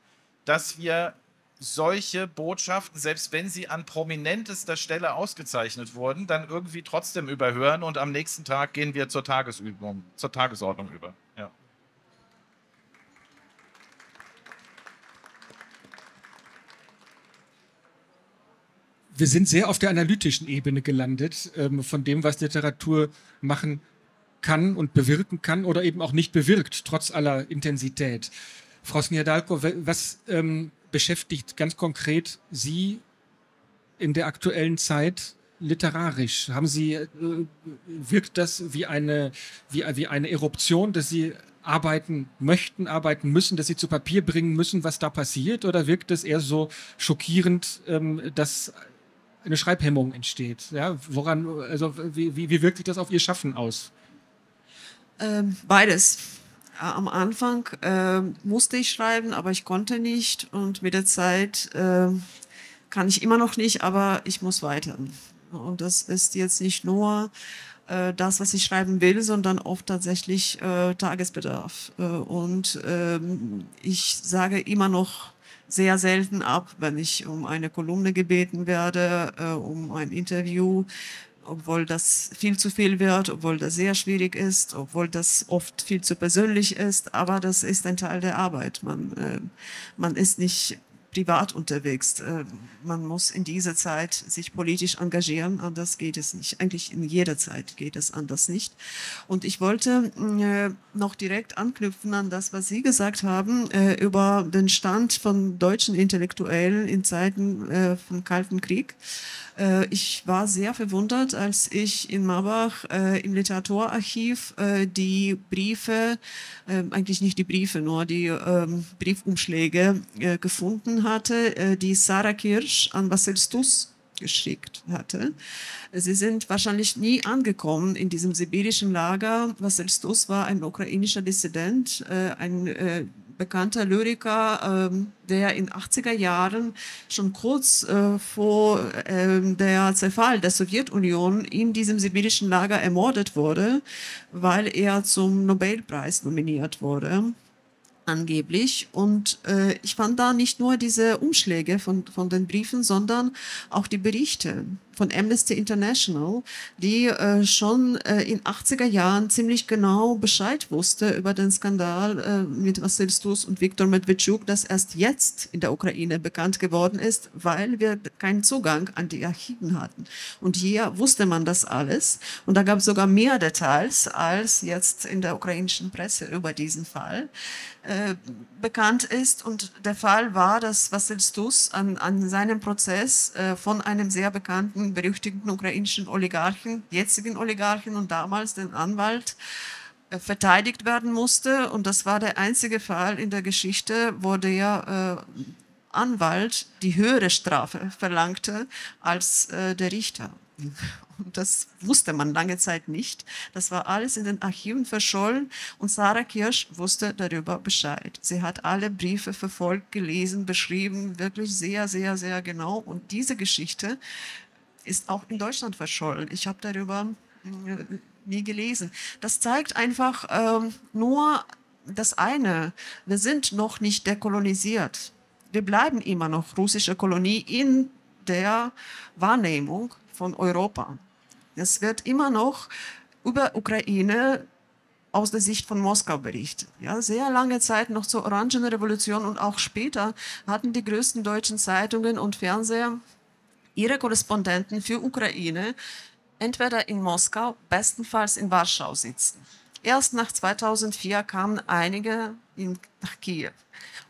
dass wir solche Botschaften, selbst wenn sie an prominentester Stelle ausgezeichnet wurden, dann irgendwie trotzdem überhören und am nächsten Tag gehen wir zur Tagesübung, zur Tagesordnung über. Ja. Wir sind sehr auf der analytischen Ebene gelandet, ähm, von dem, was Literatur machen kann und bewirken kann oder eben auch nicht bewirkt, trotz aller Intensität. Frau Sniadalko, was ähm, beschäftigt ganz konkret Sie in der aktuellen Zeit literarisch? Haben Sie, äh, wirkt das wie eine, wie, wie eine Eruption, dass Sie arbeiten möchten, arbeiten müssen, dass Sie zu Papier bringen müssen, was da passiert? Oder wirkt es eher so schockierend, ähm, dass eine Schreibhemmung entsteht? Ja, woran, also wie, wie, wie wirkt sich das auf Ihr Schaffen aus? Ähm, beides am Anfang äh, musste ich schreiben, aber ich konnte nicht. Und mit der Zeit äh, kann ich immer noch nicht, aber ich muss weiter. Und das ist jetzt nicht nur äh, das, was ich schreiben will, sondern oft tatsächlich äh, Tagesbedarf. Äh, und ähm, ich sage immer noch sehr selten ab, wenn ich um eine Kolumne gebeten werde, äh, um ein Interview obwohl das viel zu viel wird, obwohl das sehr schwierig ist, obwohl das oft viel zu persönlich ist, aber das ist ein Teil der Arbeit. Man, äh, man ist nicht privat unterwegs. Äh, man muss in dieser Zeit sich politisch engagieren, anders geht es nicht. Eigentlich in jeder Zeit geht es anders nicht. Und ich wollte äh, noch direkt anknüpfen an das, was Sie gesagt haben äh, über den Stand von deutschen Intellektuellen in Zeiten vom Kalten Krieg. Ich war sehr verwundert, als ich in Marbach im Literaturarchiv die Briefe, eigentlich nicht die Briefe, nur die ähm, Briefumschläge äh, hatte, äh, die Sarah Kirsch an Vasil Stus geschickt hatte. Sie sind wahrscheinlich nie angekommen in diesem sibirischen Lager. Vasil Stus war ein ukrainischer Dissident, ein bekannter Lyriker, ähm, der in 80er Jahren schon kurz äh, vor ähm, der Zerfall der Sowjetunion in diesem sibirischen Lager ermordet wurde, weil er zum Nobelpreis nominiert wurde. Angeblich. Und äh, ich fand da nicht nur diese Umschläge von, von den Briefen, sondern auch die Berichte von Amnesty International, die äh, schon äh, in 80er Jahren ziemlich genau Bescheid wusste über den Skandal äh, mit Vassil Stus und Viktor Medvedchuk, das erst jetzt in der Ukraine bekannt geworden ist, weil wir keinen Zugang an die Archiven hatten. Und hier wusste man das alles. Und da gab es sogar mehr Details als jetzt in der ukrainischen Presse über diesen Fall. Äh, bekannt ist. Und der Fall war, dass Vassil Stus an, an seinem Prozess äh, von einem sehr bekannten, berüchtigten ukrainischen Oligarchen, jetzigen Oligarchen und damals den Anwalt, äh, verteidigt werden musste. Und das war der einzige Fall in der Geschichte, wo der äh, Anwalt die höhere Strafe verlangte als äh, der Richter. Und das wusste man lange Zeit nicht. Das war alles in den Archiven verschollen und Sarah Kirsch wusste darüber Bescheid. Sie hat alle Briefe verfolgt, gelesen, beschrieben, wirklich sehr, sehr, sehr genau. Und diese Geschichte ist auch in Deutschland verschollen. Ich habe darüber äh, nie gelesen. Das zeigt einfach ähm, nur das eine. Wir sind noch nicht dekolonisiert. Wir bleiben immer noch russische Kolonie in der Wahrnehmung von Europa. Es wird immer noch über Ukraine aus der Sicht von Moskau berichtet. Ja, sehr lange Zeit noch zur Orangenrevolution und auch später hatten die größten deutschen Zeitungen und Fernseher ihre Korrespondenten für Ukraine entweder in Moskau, bestenfalls in Warschau sitzen. Erst nach 2004 kamen einige in, nach Kiew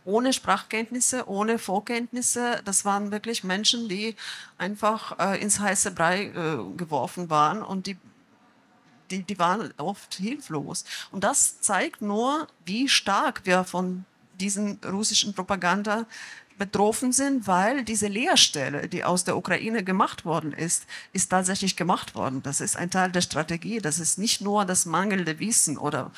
ohne Sprachkenntnisse, ohne Vorkenntnisse. Das waren wirklich Menschen, die einfach äh, ins heiße Brei äh, geworfen waren und die, die, die waren oft hilflos. Und das zeigt nur, wie stark wir von diesen russischen Propaganda betroffen sind, weil diese Leerstelle, die aus der Ukraine gemacht worden ist, ist tatsächlich gemacht worden. Das ist ein Teil der Strategie. Das ist nicht nur das mangelnde Wissen oder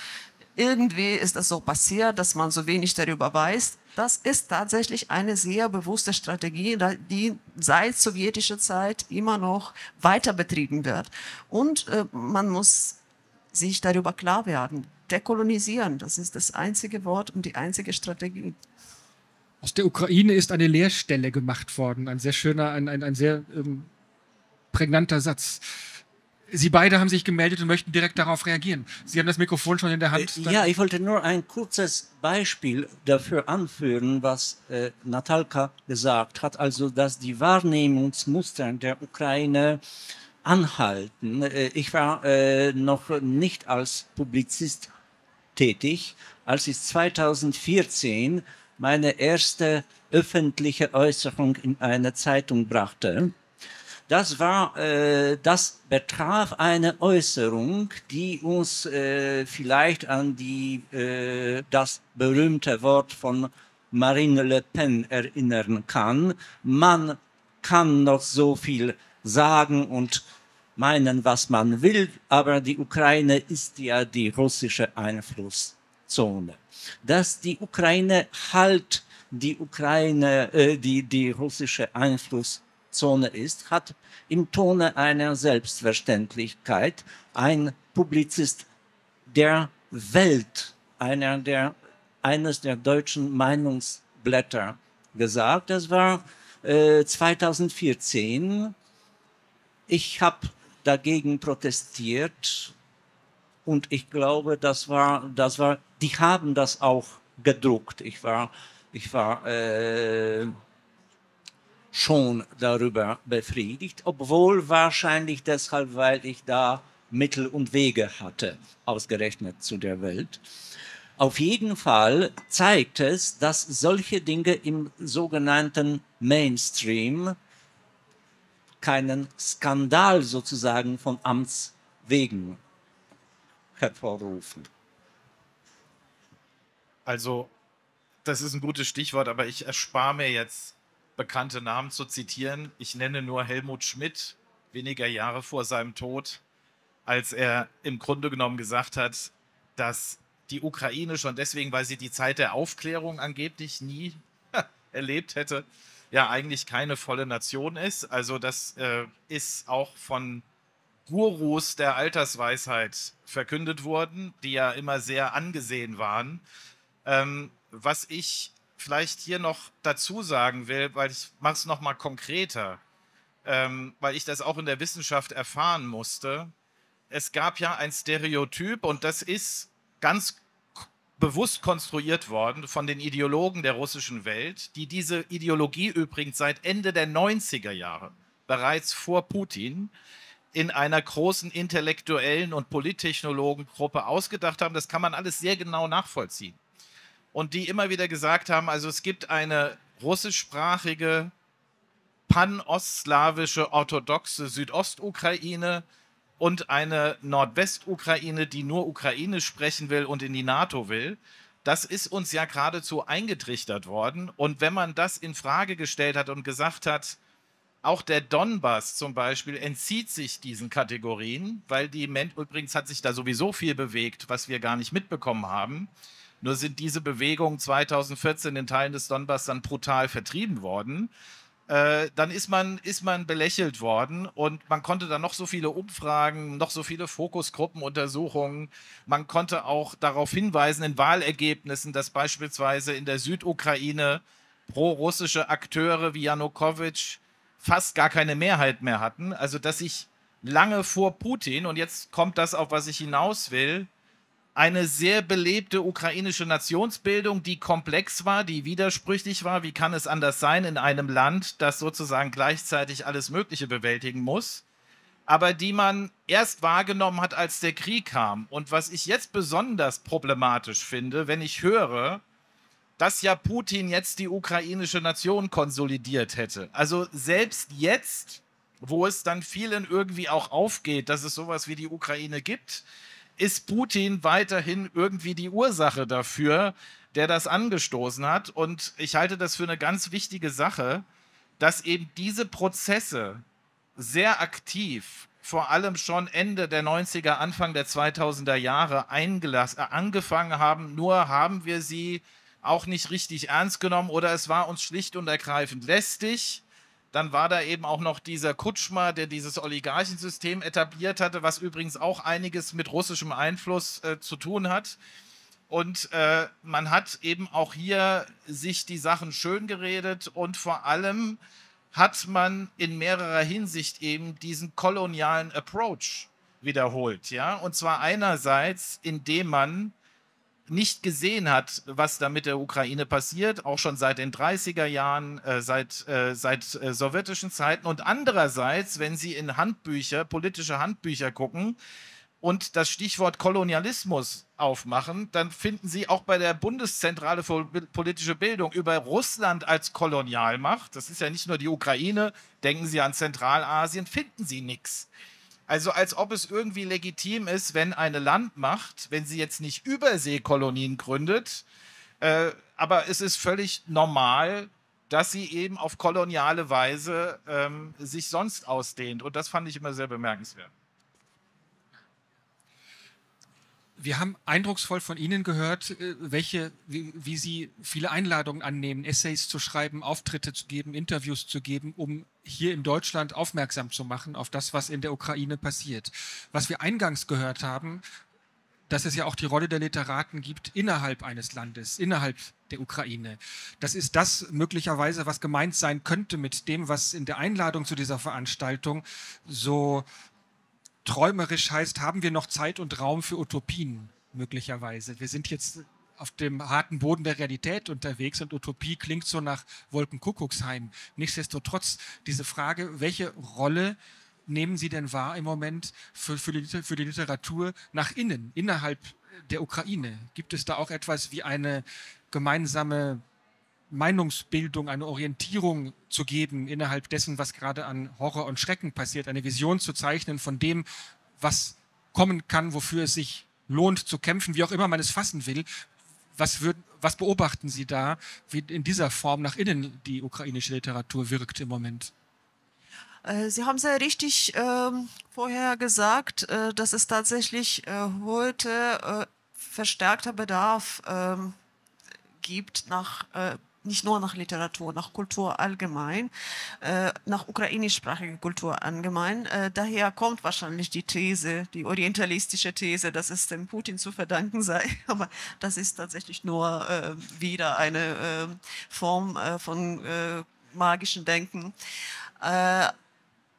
irgendwie ist das so passiert, dass man so wenig darüber weiß. Das ist tatsächlich eine sehr bewusste Strategie, die seit sowjetischer Zeit immer noch weiter betrieben wird. Und äh, man muss sich darüber klar werden. Dekolonisieren, das ist das einzige Wort und die einzige Strategie. Aus der Ukraine ist eine Leerstelle gemacht worden. Ein sehr schöner, ein, ein, ein sehr ähm, prägnanter Satz. Sie beide haben sich gemeldet und möchten direkt darauf reagieren. Sie haben das Mikrofon schon in der Hand. Äh, ja, ich wollte nur ein kurzes Beispiel dafür anführen, was äh, Natalka gesagt hat, also dass die Wahrnehmungsmuster der Ukraine anhalten. Äh, ich war äh, noch nicht als Publizist tätig, als ich 2014 meine erste öffentliche Äußerung in eine Zeitung brachte das war, äh, das betraf eine Äußerung, die uns äh, vielleicht an die, äh, das berühmte Wort von Marine Le Pen erinnern kann. Man kann noch so viel sagen und meinen, was man will, aber die Ukraine ist ja die russische Einflusszone. Dass die Ukraine halt die Ukraine, äh, die, die russische Einflusszone Zone ist, hat im Tone einer Selbstverständlichkeit ein Publizist der Welt, einer der, eines der deutschen Meinungsblätter gesagt. Das war äh, 2014. Ich habe dagegen protestiert und ich glaube, das war, das war, die haben das auch gedruckt. Ich war, ich war äh, schon darüber befriedigt, obwohl wahrscheinlich deshalb, weil ich da Mittel und Wege hatte, ausgerechnet zu der Welt. Auf jeden Fall zeigt es, dass solche Dinge im sogenannten Mainstream keinen Skandal sozusagen von Amts wegen hervorrufen. Also, das ist ein gutes Stichwort, aber ich erspare mir jetzt bekannte Namen zu zitieren. Ich nenne nur Helmut Schmidt, weniger Jahre vor seinem Tod, als er im Grunde genommen gesagt hat, dass die Ukraine schon deswegen, weil sie die Zeit der Aufklärung angeblich nie erlebt hätte, ja eigentlich keine volle Nation ist. Also das äh, ist auch von Gurus der Altersweisheit verkündet worden, die ja immer sehr angesehen waren. Ähm, was ich vielleicht hier noch dazu sagen will, weil ich mache es nochmal konkreter, ähm, weil ich das auch in der Wissenschaft erfahren musste. Es gab ja ein Stereotyp und das ist ganz bewusst konstruiert worden von den Ideologen der russischen Welt, die diese Ideologie übrigens seit Ende der 90er Jahre, bereits vor Putin, in einer großen intellektuellen und Polittechnologengruppe ausgedacht haben. Das kann man alles sehr genau nachvollziehen. Und die immer wieder gesagt haben, also es gibt eine russischsprachige, panostslawische, orthodoxe Südostukraine, und eine Nordwestukraine, die nur Ukrainisch sprechen will und in die NATO will. Das ist uns ja geradezu eingetrichtert worden. Und wenn man das in Frage gestellt hat und gesagt hat, auch der Donbass zum Beispiel entzieht sich diesen Kategorien, weil die Men übrigens hat sich da sowieso viel bewegt, was wir gar nicht mitbekommen haben. Nur sind diese Bewegungen 2014 in Teilen des Donbass dann brutal vertrieben worden. Äh, dann ist man, ist man belächelt worden und man konnte dann noch so viele Umfragen, noch so viele Fokusgruppenuntersuchungen. Man konnte auch darauf hinweisen in Wahlergebnissen, dass beispielsweise in der Südukraine pro-russische Akteure wie Janukowitsch fast gar keine Mehrheit mehr hatten. Also dass sich lange vor Putin, und jetzt kommt das, auf was ich hinaus will, eine sehr belebte ukrainische Nationsbildung, die komplex war, die widersprüchlich war. Wie kann es anders sein in einem Land, das sozusagen gleichzeitig alles Mögliche bewältigen muss? Aber die man erst wahrgenommen hat, als der Krieg kam. Und was ich jetzt besonders problematisch finde, wenn ich höre, dass ja Putin jetzt die ukrainische Nation konsolidiert hätte. Also selbst jetzt, wo es dann vielen irgendwie auch aufgeht, dass es sowas wie die Ukraine gibt, ist Putin weiterhin irgendwie die Ursache dafür, der das angestoßen hat. Und ich halte das für eine ganz wichtige Sache, dass eben diese Prozesse sehr aktiv, vor allem schon Ende der 90er, Anfang der 2000er Jahre äh, angefangen haben. Nur haben wir sie auch nicht richtig ernst genommen oder es war uns schlicht und ergreifend lästig. Dann war da eben auch noch dieser Kutschma, der dieses Oligarchensystem etabliert hatte, was übrigens auch einiges mit russischem Einfluss äh, zu tun hat. Und äh, man hat eben auch hier sich die Sachen schön geredet und vor allem hat man in mehrerer Hinsicht eben diesen kolonialen Approach wiederholt, ja. Und zwar einerseits, indem man nicht gesehen hat, was da mit der Ukraine passiert, auch schon seit den 30er Jahren, äh, seit, äh, seit äh, sowjetischen Zeiten. Und andererseits, wenn Sie in Handbücher, politische Handbücher gucken und das Stichwort Kolonialismus aufmachen, dann finden Sie auch bei der Bundeszentrale für politische Bildung über Russland als Kolonialmacht, das ist ja nicht nur die Ukraine, denken Sie an Zentralasien, finden Sie nichts. Also als ob es irgendwie legitim ist, wenn eine Landmacht, wenn sie jetzt nicht Überseekolonien gründet, äh, aber es ist völlig normal, dass sie eben auf koloniale Weise ähm, sich sonst ausdehnt. Und das fand ich immer sehr bemerkenswert. Wir haben eindrucksvoll von Ihnen gehört, äh, welche, wie, wie, Sie viele Einladungen annehmen, Essays zu schreiben, Auftritte zu geben, Interviews zu geben, um hier in Deutschland aufmerksam zu machen auf das, was in der Ukraine passiert. Was wir eingangs gehört haben, dass es ja auch die Rolle der Literaten gibt innerhalb eines Landes, innerhalb der Ukraine. Das ist das möglicherweise, was gemeint sein könnte mit dem, was in der Einladung zu dieser Veranstaltung so träumerisch heißt, haben wir noch Zeit und Raum für Utopien möglicherweise. Wir sind jetzt auf dem harten Boden der Realität unterwegs und Utopie klingt so nach Wolkenkuckucksheim. Nichtsdestotrotz diese Frage, welche Rolle nehmen Sie denn wahr im Moment für, für, die, für die Literatur nach innen, innerhalb der Ukraine? Gibt es da auch etwas wie eine gemeinsame Meinungsbildung, eine Orientierung zu geben innerhalb dessen, was gerade an Horror und Schrecken passiert, eine Vision zu zeichnen von dem, was kommen kann, wofür es sich lohnt zu kämpfen, wie auch immer man es fassen will. Was, würd, was beobachten Sie da, wie in dieser Form nach innen die ukrainische Literatur wirkt im Moment? Äh, Sie haben sehr richtig äh, vorher gesagt, äh, dass es tatsächlich äh, heute äh, verstärkter Bedarf ähm, gibt nach äh, nicht nur nach Literatur, nach Kultur allgemein, äh, nach ukrainischsprachiger Kultur allgemein. Äh, daher kommt wahrscheinlich die These, die orientalistische These, dass es dem Putin zu verdanken sei. Aber das ist tatsächlich nur äh, wieder eine Form von magischen Denken.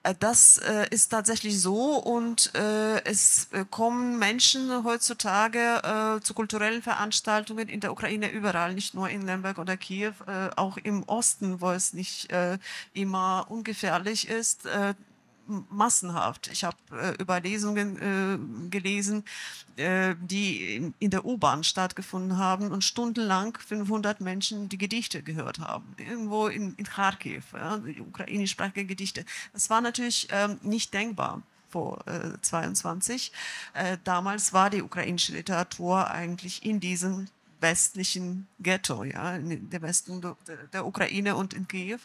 Äh, das äh, ist tatsächlich so und äh, es äh, kommen Menschen heutzutage äh, zu kulturellen Veranstaltungen in der Ukraine überall, nicht nur in Lemberg oder Kiew, äh, auch im Osten, wo es nicht immer ungefährlich ist massenhaft. Ich habe äh, über Lesungen äh, gelesen, äh, die in, der U-Bahn stattgefunden haben und stundenlang 500 Menschen die Gedichte gehört haben. Irgendwo in, in Kharkiv, ja, ukrainischsprachige Gedichte. Das war natürlich ähm, nicht denkbar vor 22. Äh, damals war die ukrainische Literatur eigentlich in diesem westlichen Ghetto, ja, in der Westen der, der Ukraine und in Kiew.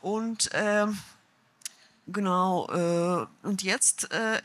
Und ähm, Genau, äh, und jetzt äh,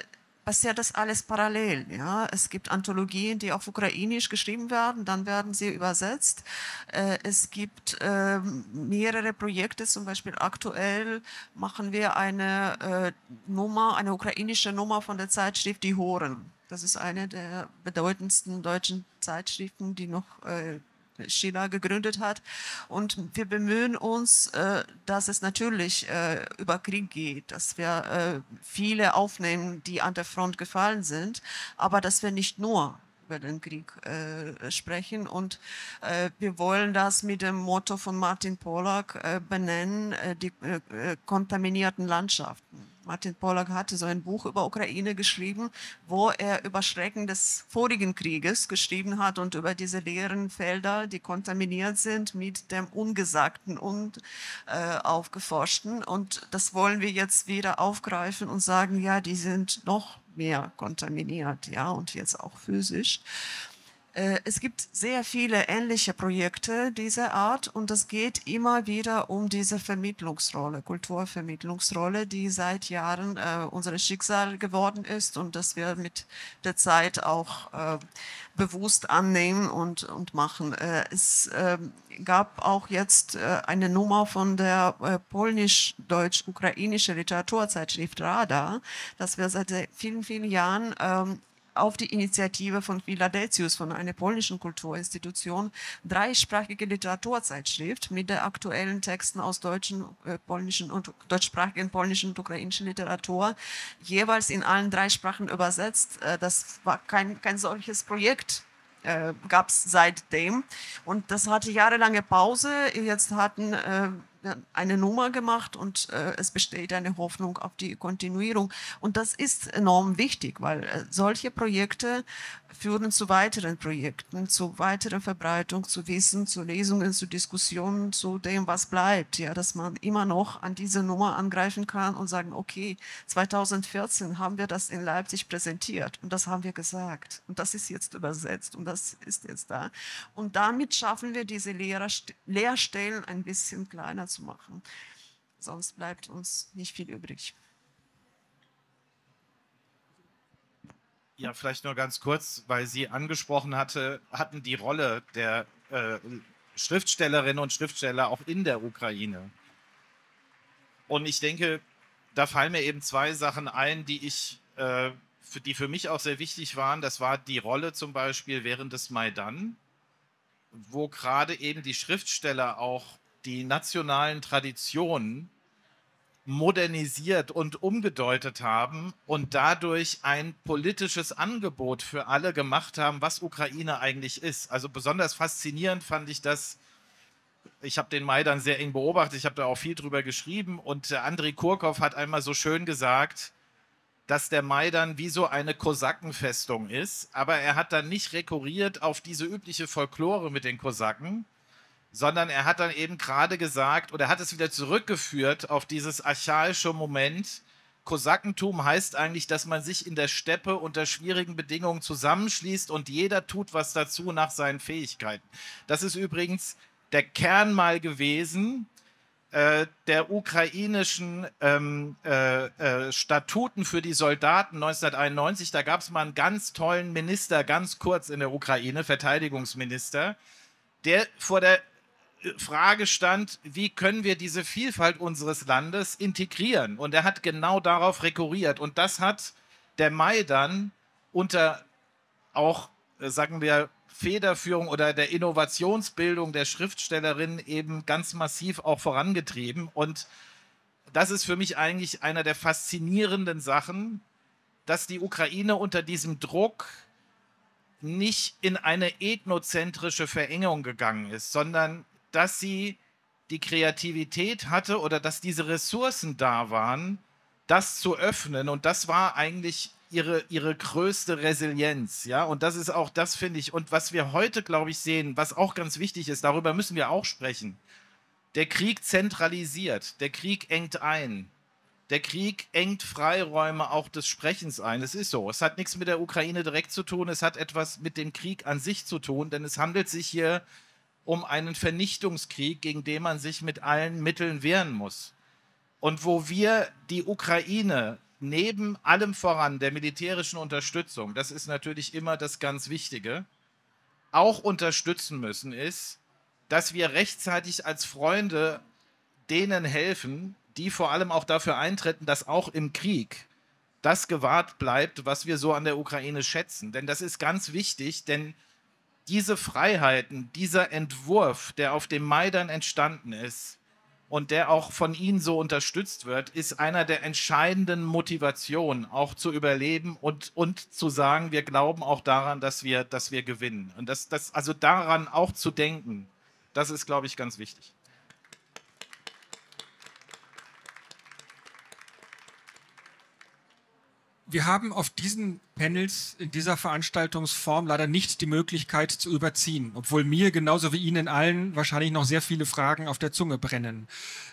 passiert das alles parallel. Ja? Es gibt Anthologien, die auf Ukrainisch geschrieben werden, dann werden sie übersetzt. Äh, es gibt äh, mehrere Projekte, zum Beispiel aktuell machen wir eine äh, Nummer, eine ukrainische Nummer von der Zeitschrift Die Horen. Das ist eine der bedeutendsten deutschen Zeitschriften, die noch äh, Sheila gegründet hat. Und wir bemühen uns, äh, dass es natürlich äh, über Krieg geht, dass wir äh, viele aufnehmen, die an der Front gefallen sind, aber dass wir nicht nur über den Krieg äh, sprechen. Und äh, wir wollen das mit dem Motto von Martin Pollack äh, benennen, die kontaminierten Landschaften. Martin Pollack hatte so ein Buch über Ukraine geschrieben, wo er über Schrecken des vorigen Krieges geschrieben hat und über diese leeren Felder, die kontaminiert sind mit dem Ungesagten und äh, Aufgeforschten. Und das wollen wir jetzt wieder aufgreifen und sagen, ja, die sind noch mehr kontaminiert, ja, und jetzt auch physisch. Äh, es gibt sehr viele ähnliche Projekte dieser Art und es geht immer wieder um diese Vermittlungsrolle, Kulturvermittlungsrolle, die seit Jahren äh, unser Schicksal geworden ist und das wir mit der Zeit auch äh, bewusst annehmen und, und machen. Äh, es äh, gab auch jetzt äh, eine Nummer von der äh, polnisch-deutsch-ukrainischen Literaturzeitschrift Rada, dass wir seit vielen, vielen Jahren ähm, auf die Initiative von Philadelphius, von einer polnischen Kulturinstitution, dreisprachige Literaturzeitschrift mit aktuellen Texten aus deutschen, äh, polnischen und deutschsprachigen polnischen und ukrainischen Literatur, jeweils in allen drei Sprachen übersetzt. Äh, das war kein, kein solches Projekt äh, gab es seitdem. Und das hatte jahrelange Pause. Jetzt hatten äh, eine Nummer gemacht und äh, es besteht eine Hoffnung auf die Kontinuierung. Und das ist enorm wichtig, weil äh, solche Projekte führen zu weiteren Projekten, zu weiterer Verbreitung, zu Wissen, zu Lesungen, zu Diskussionen, zu dem, was bleibt. Ja, dass man immer noch an diese Nummer angreifen kann und sagen, okay, 2014 haben wir das in Leipzig präsentiert und das haben wir gesagt und das ist jetzt übersetzt und das ist jetzt da. Und damit schaffen wir diese Leerstellen ein bisschen kleiner zu machen. Sonst bleibt uns nicht viel übrig. Ja, vielleicht nur ganz kurz, weil Sie angesprochen hatte, hatten die Rolle der äh, Schriftstellerinnen und Schriftsteller auch in der Ukraine. Und ich denke, da fallen mir eben zwei Sachen ein, die ich, äh, für, die für mich auch sehr wichtig waren. Das war die Rolle zum Beispiel während des Maidan, wo gerade eben die Schriftsteller auch die nationalen Traditionen modernisiert und umgedeutet haben und dadurch ein politisches Angebot für alle gemacht haben, was Ukraine eigentlich ist. Also besonders faszinierend fand ich das. Ich habe den Mai dann sehr eng beobachtet, ich habe da auch viel drüber geschrieben und der Andrei Kurkov hat einmal so schön gesagt, dass der Maidan wie so eine Kosakenfestung ist, aber er hat dann nicht rekurriert auf diese übliche Folklore mit den Kosaken, sondern er hat dann eben gerade gesagt oder hat es wieder zurückgeführt auf dieses archaische Moment. Kosakentum heißt eigentlich, dass man sich in der Steppe unter schwierigen Bedingungen zusammenschließt und jeder tut was dazu nach seinen Fähigkeiten. Das ist übrigens der Kern mal gewesen äh, der ukrainischen ähm, äh, äh, Statuten für die Soldaten 1991. Da gab es mal einen ganz tollen Minister, ganz kurz in der Ukraine, Verteidigungsminister, der vor der Frage stand, wie können wir diese Vielfalt unseres Landes integrieren? Und er hat genau darauf rekurriert. Und das hat der Maidan unter auch, äh, sagen wir, Federführung oder der Innovationsbildung der Schriftstellerin eben ganz massiv auch vorangetrieben. Und das ist für mich eigentlich einer der faszinierenden Sachen, dass die Ukraine unter diesem Druck nicht in eine ethnozentrische Verengung gegangen ist, sondern dass sie die Kreativität hatte oder dass diese Ressourcen da waren, das zu öffnen. Und das war eigentlich ihre, ihre größte Resilienz. Ja, und das ist auch das, finde ich. Und was wir heute, glaube ich, sehen, was auch ganz wichtig ist, darüber müssen wir auch sprechen. Der Krieg zentralisiert, der Krieg engt ein. Der Krieg engt Freiräume auch des Sprechens ein. Es ist so. Es hat nichts mit der Ukraine direkt zu tun. Es hat etwas mit dem Krieg an sich zu tun, denn es handelt sich hier um einen Vernichtungskrieg, gegen den man sich mit allen Mitteln wehren muss. Und wo wir die Ukraine neben allem voran der militärischen Unterstützung, das ist natürlich immer das ganz Wichtige, auch unterstützen müssen, ist, dass wir rechtzeitig als Freunde denen helfen, die vor allem auch dafür eintreten, dass auch im Krieg das gewahrt bleibt, was wir so an der Ukraine schätzen. Denn das ist ganz wichtig, denn diese Freiheiten, dieser Entwurf, der auf dem Maidan entstanden ist und der auch von Ihnen so unterstützt wird, ist einer der entscheidenden Motivationen, auch zu überleben und, und zu sagen, wir glauben auch daran, dass wir, dass wir gewinnen. Und das, das, also daran auch zu denken, das ist, glaube ich, ganz wichtig. Wir haben auf diesen Panels in dieser Veranstaltungsform leider nicht die Möglichkeit zu überziehen, obwohl mir genauso wie Ihnen allen wahrscheinlich noch sehr viele Fragen auf der Zunge brennen.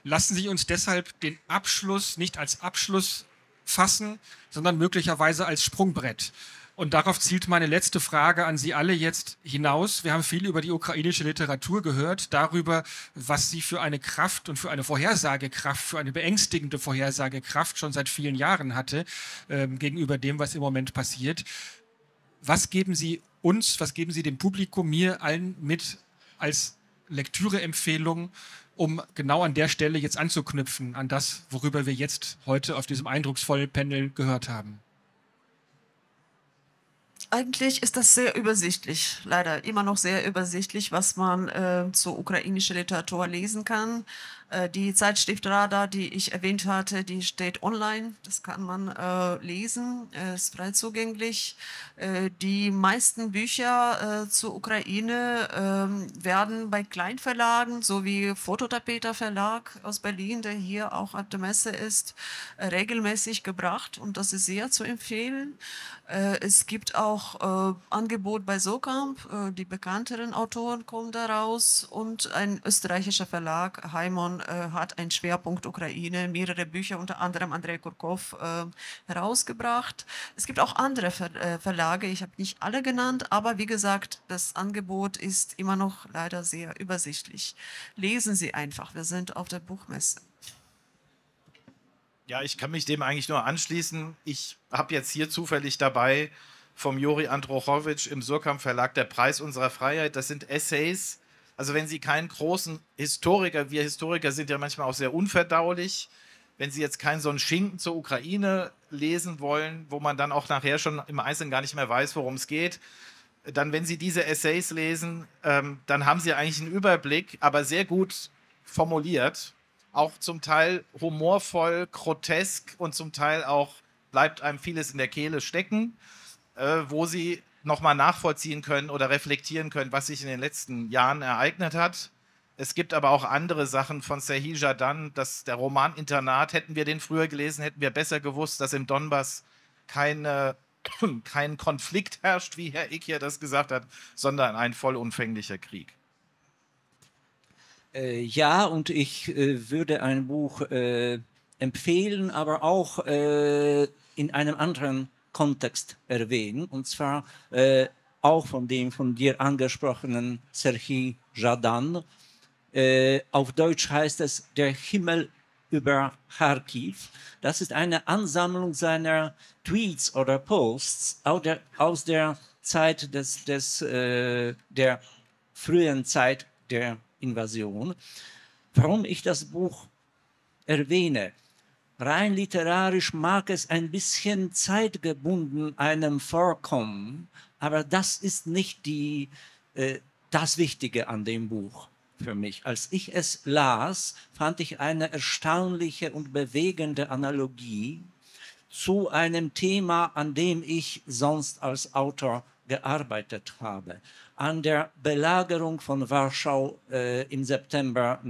Lassen Sie uns deshalb den Abschluss nicht als Abschluss fassen, sondern möglicherweise als Sprungbrett. Und darauf zielt meine letzte Frage an Sie alle jetzt hinaus. Wir haben viel über die ukrainische Literatur gehört, darüber, was sie für eine Kraft und für eine Vorhersagekraft, für eine beängstigende Vorhersagekraft schon seit vielen Jahren hatte ähm, gegenüber dem, was im Moment passiert. Was geben Sie uns, was geben Sie dem Publikum, mir allen mit als Lektüreempfehlung, um genau an der Stelle jetzt anzuknüpfen, an das, worüber wir jetzt heute auf diesem eindrucksvollen Panel gehört haben? Eigentlich ist das sehr übersichtlich, leider immer noch sehr übersichtlich, was man äh, zur ukrainischen Literatur lesen kann. Äh, die Zeitschrift Rada, die ich erwähnt hatte, die steht online. Das kann man äh, lesen, äh, ist frei zugänglich. Äh, die meisten Bücher äh, zur Ukraine ähm, werden bei Kleinverlagen sowie Fototapeter Verlag aus Berlin, der hier auch auf der Messe ist, regelmäßig gebracht und das ist sehr zu empfehlen. es gibt auch Angebot bei Sokamp, die bekannteren Autoren kommen da raus und ein österreichischer Verlag, Heimon äh, hat einen Schwerpunkt Ukraine, mehrere Bücher, unter anderem Andrei Kurkov, äh, herausgebracht. Es gibt auch andere Ver äh, Verlage, ich habe nicht alle genannt, aber wie gesagt, das Angebot ist immer noch leider sehr übersichtlich. Lesen Sie einfach, wir sind auf der Buchmesse. Ja, ich kann mich dem eigentlich nur anschließen. Ich habe jetzt hier zufällig dabei vom Juri Androchowitsch im Surkamp Verlag Der Preis unserer Freiheit. Das sind Essays, also wenn Sie keinen großen Historiker, wir Historiker sind ja manchmal auch sehr unverdaulich, wenn Sie jetzt keinen so einen Schinken zur Ukraine lesen wollen, wo man dann auch nachher schon im Einzelnen gar nicht mehr weiß, worum es geht, dann, wenn Sie diese Essays lesen, ähm, dann haben Sie eigentlich einen Überblick, aber sehr gut formuliert, auch zum Teil humorvoll, grotesk und zum Teil auch bleibt einem vieles in der Kehle stecken, äh, wo Sie nochmal nachvollziehen können oder reflektieren können, was sich in den letzten Jahren ereignet hat. Es gibt aber auch andere Sachen von Serhi Jadan, dass der Roman Internat, hätten wir den früher gelesen, hätten wir besser gewusst, dass im Donbass keine, kein Konflikt herrscht, wie Herr Ick hier das gesagt hat, sondern ein vollumfänglicher Krieg. Äh, ja, und ich äh, würde ein Buch äh, empfehlen, aber auch äh, in einem anderen Kontext erwähnen, und zwar äh, auch von dem von dir angesprochenen Serhi Jadan. Äh, auf Deutsch heißt es Der Himmel über Kharkiv. Das ist eine Ansammlung seiner Tweets oder Posts aus der, aus der Zeit des, des, äh, der frühen Zeit der Invasion. Warum ich das Buch erwähne? Rein literarisch mag es ein bisschen zeitgebunden einem vorkommen, aber das ist nicht die, äh, das Wichtige an dem Buch für mich. Als ich es las, fand ich eine erstaunliche und bewegende Analogie zu einem Thema, an dem ich sonst als Autor gearbeitet habe, an der Belagerung von Warschau äh, im September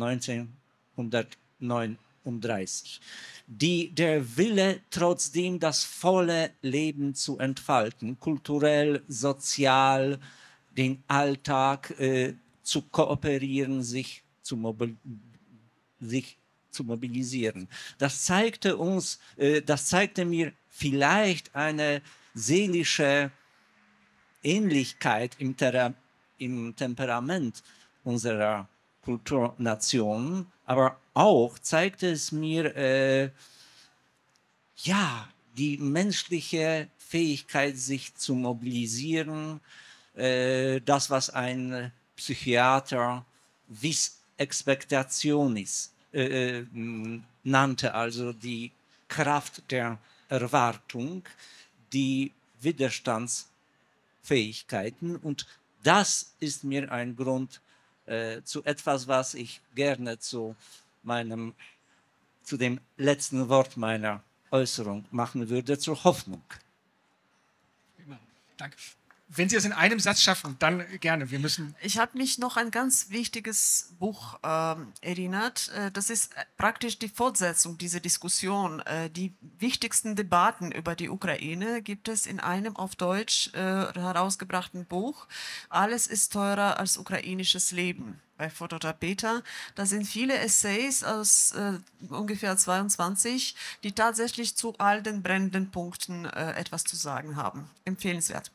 1939 die der Wille, trotzdem das volle Leben zu entfalten, kulturell, sozial, den Alltag äh, zu kooperieren, sich zu, sich zu mobilisieren. Das zeigte uns, äh, das zeigte mir vielleicht eine seelische Ähnlichkeit im, im Temperament unserer Kulturnation, aber auch zeigte es mir, äh, ja, die menschliche Fähigkeit, sich zu mobilisieren, äh, das, was ein Psychiater vis expectationis äh, äh nannte, also die Kraft der Erwartung, die Widerstandsfähigkeiten. Und das ist mir ein Grund äh, zu etwas, was ich gerne zu meinem, zu dem letzten Wort meiner Äußerung machen würde, zur Hoffnung. Danke. Wenn Sie es in einem Satz schaffen, dann gerne. Wir müssen. Ich habe mich noch ein ganz wichtiges Buch ähm, erinnert. Äh, das ist äh, praktisch die Fortsetzung dieser Diskussion. Äh, die wichtigsten Debatten über die Ukraine gibt es in einem auf Deutsch äh, herausgebrachten Buch. Alles ist teurer als ukrainisches Leben bei Fototapeta. Da sind viele Essays aus äh, ungefähr 22, die tatsächlich zu all den brennenden Punkten äh, etwas zu sagen haben. Empfehlenswert.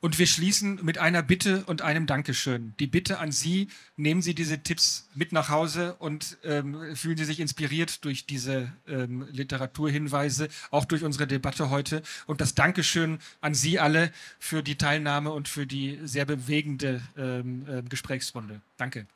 Und wir schließen mit einer Bitte und einem Dankeschön. Die Bitte an Sie, nehmen Sie diese Tipps mit nach Hause und ähm, fühlen Sie sich inspiriert durch diese ähm, Literaturhinweise, auch durch unsere Debatte heute. Und das Dankeschön an Sie alle für die Teilnahme und für die sehr bewegende ähm, äh, Gesprächsrunde. Danke.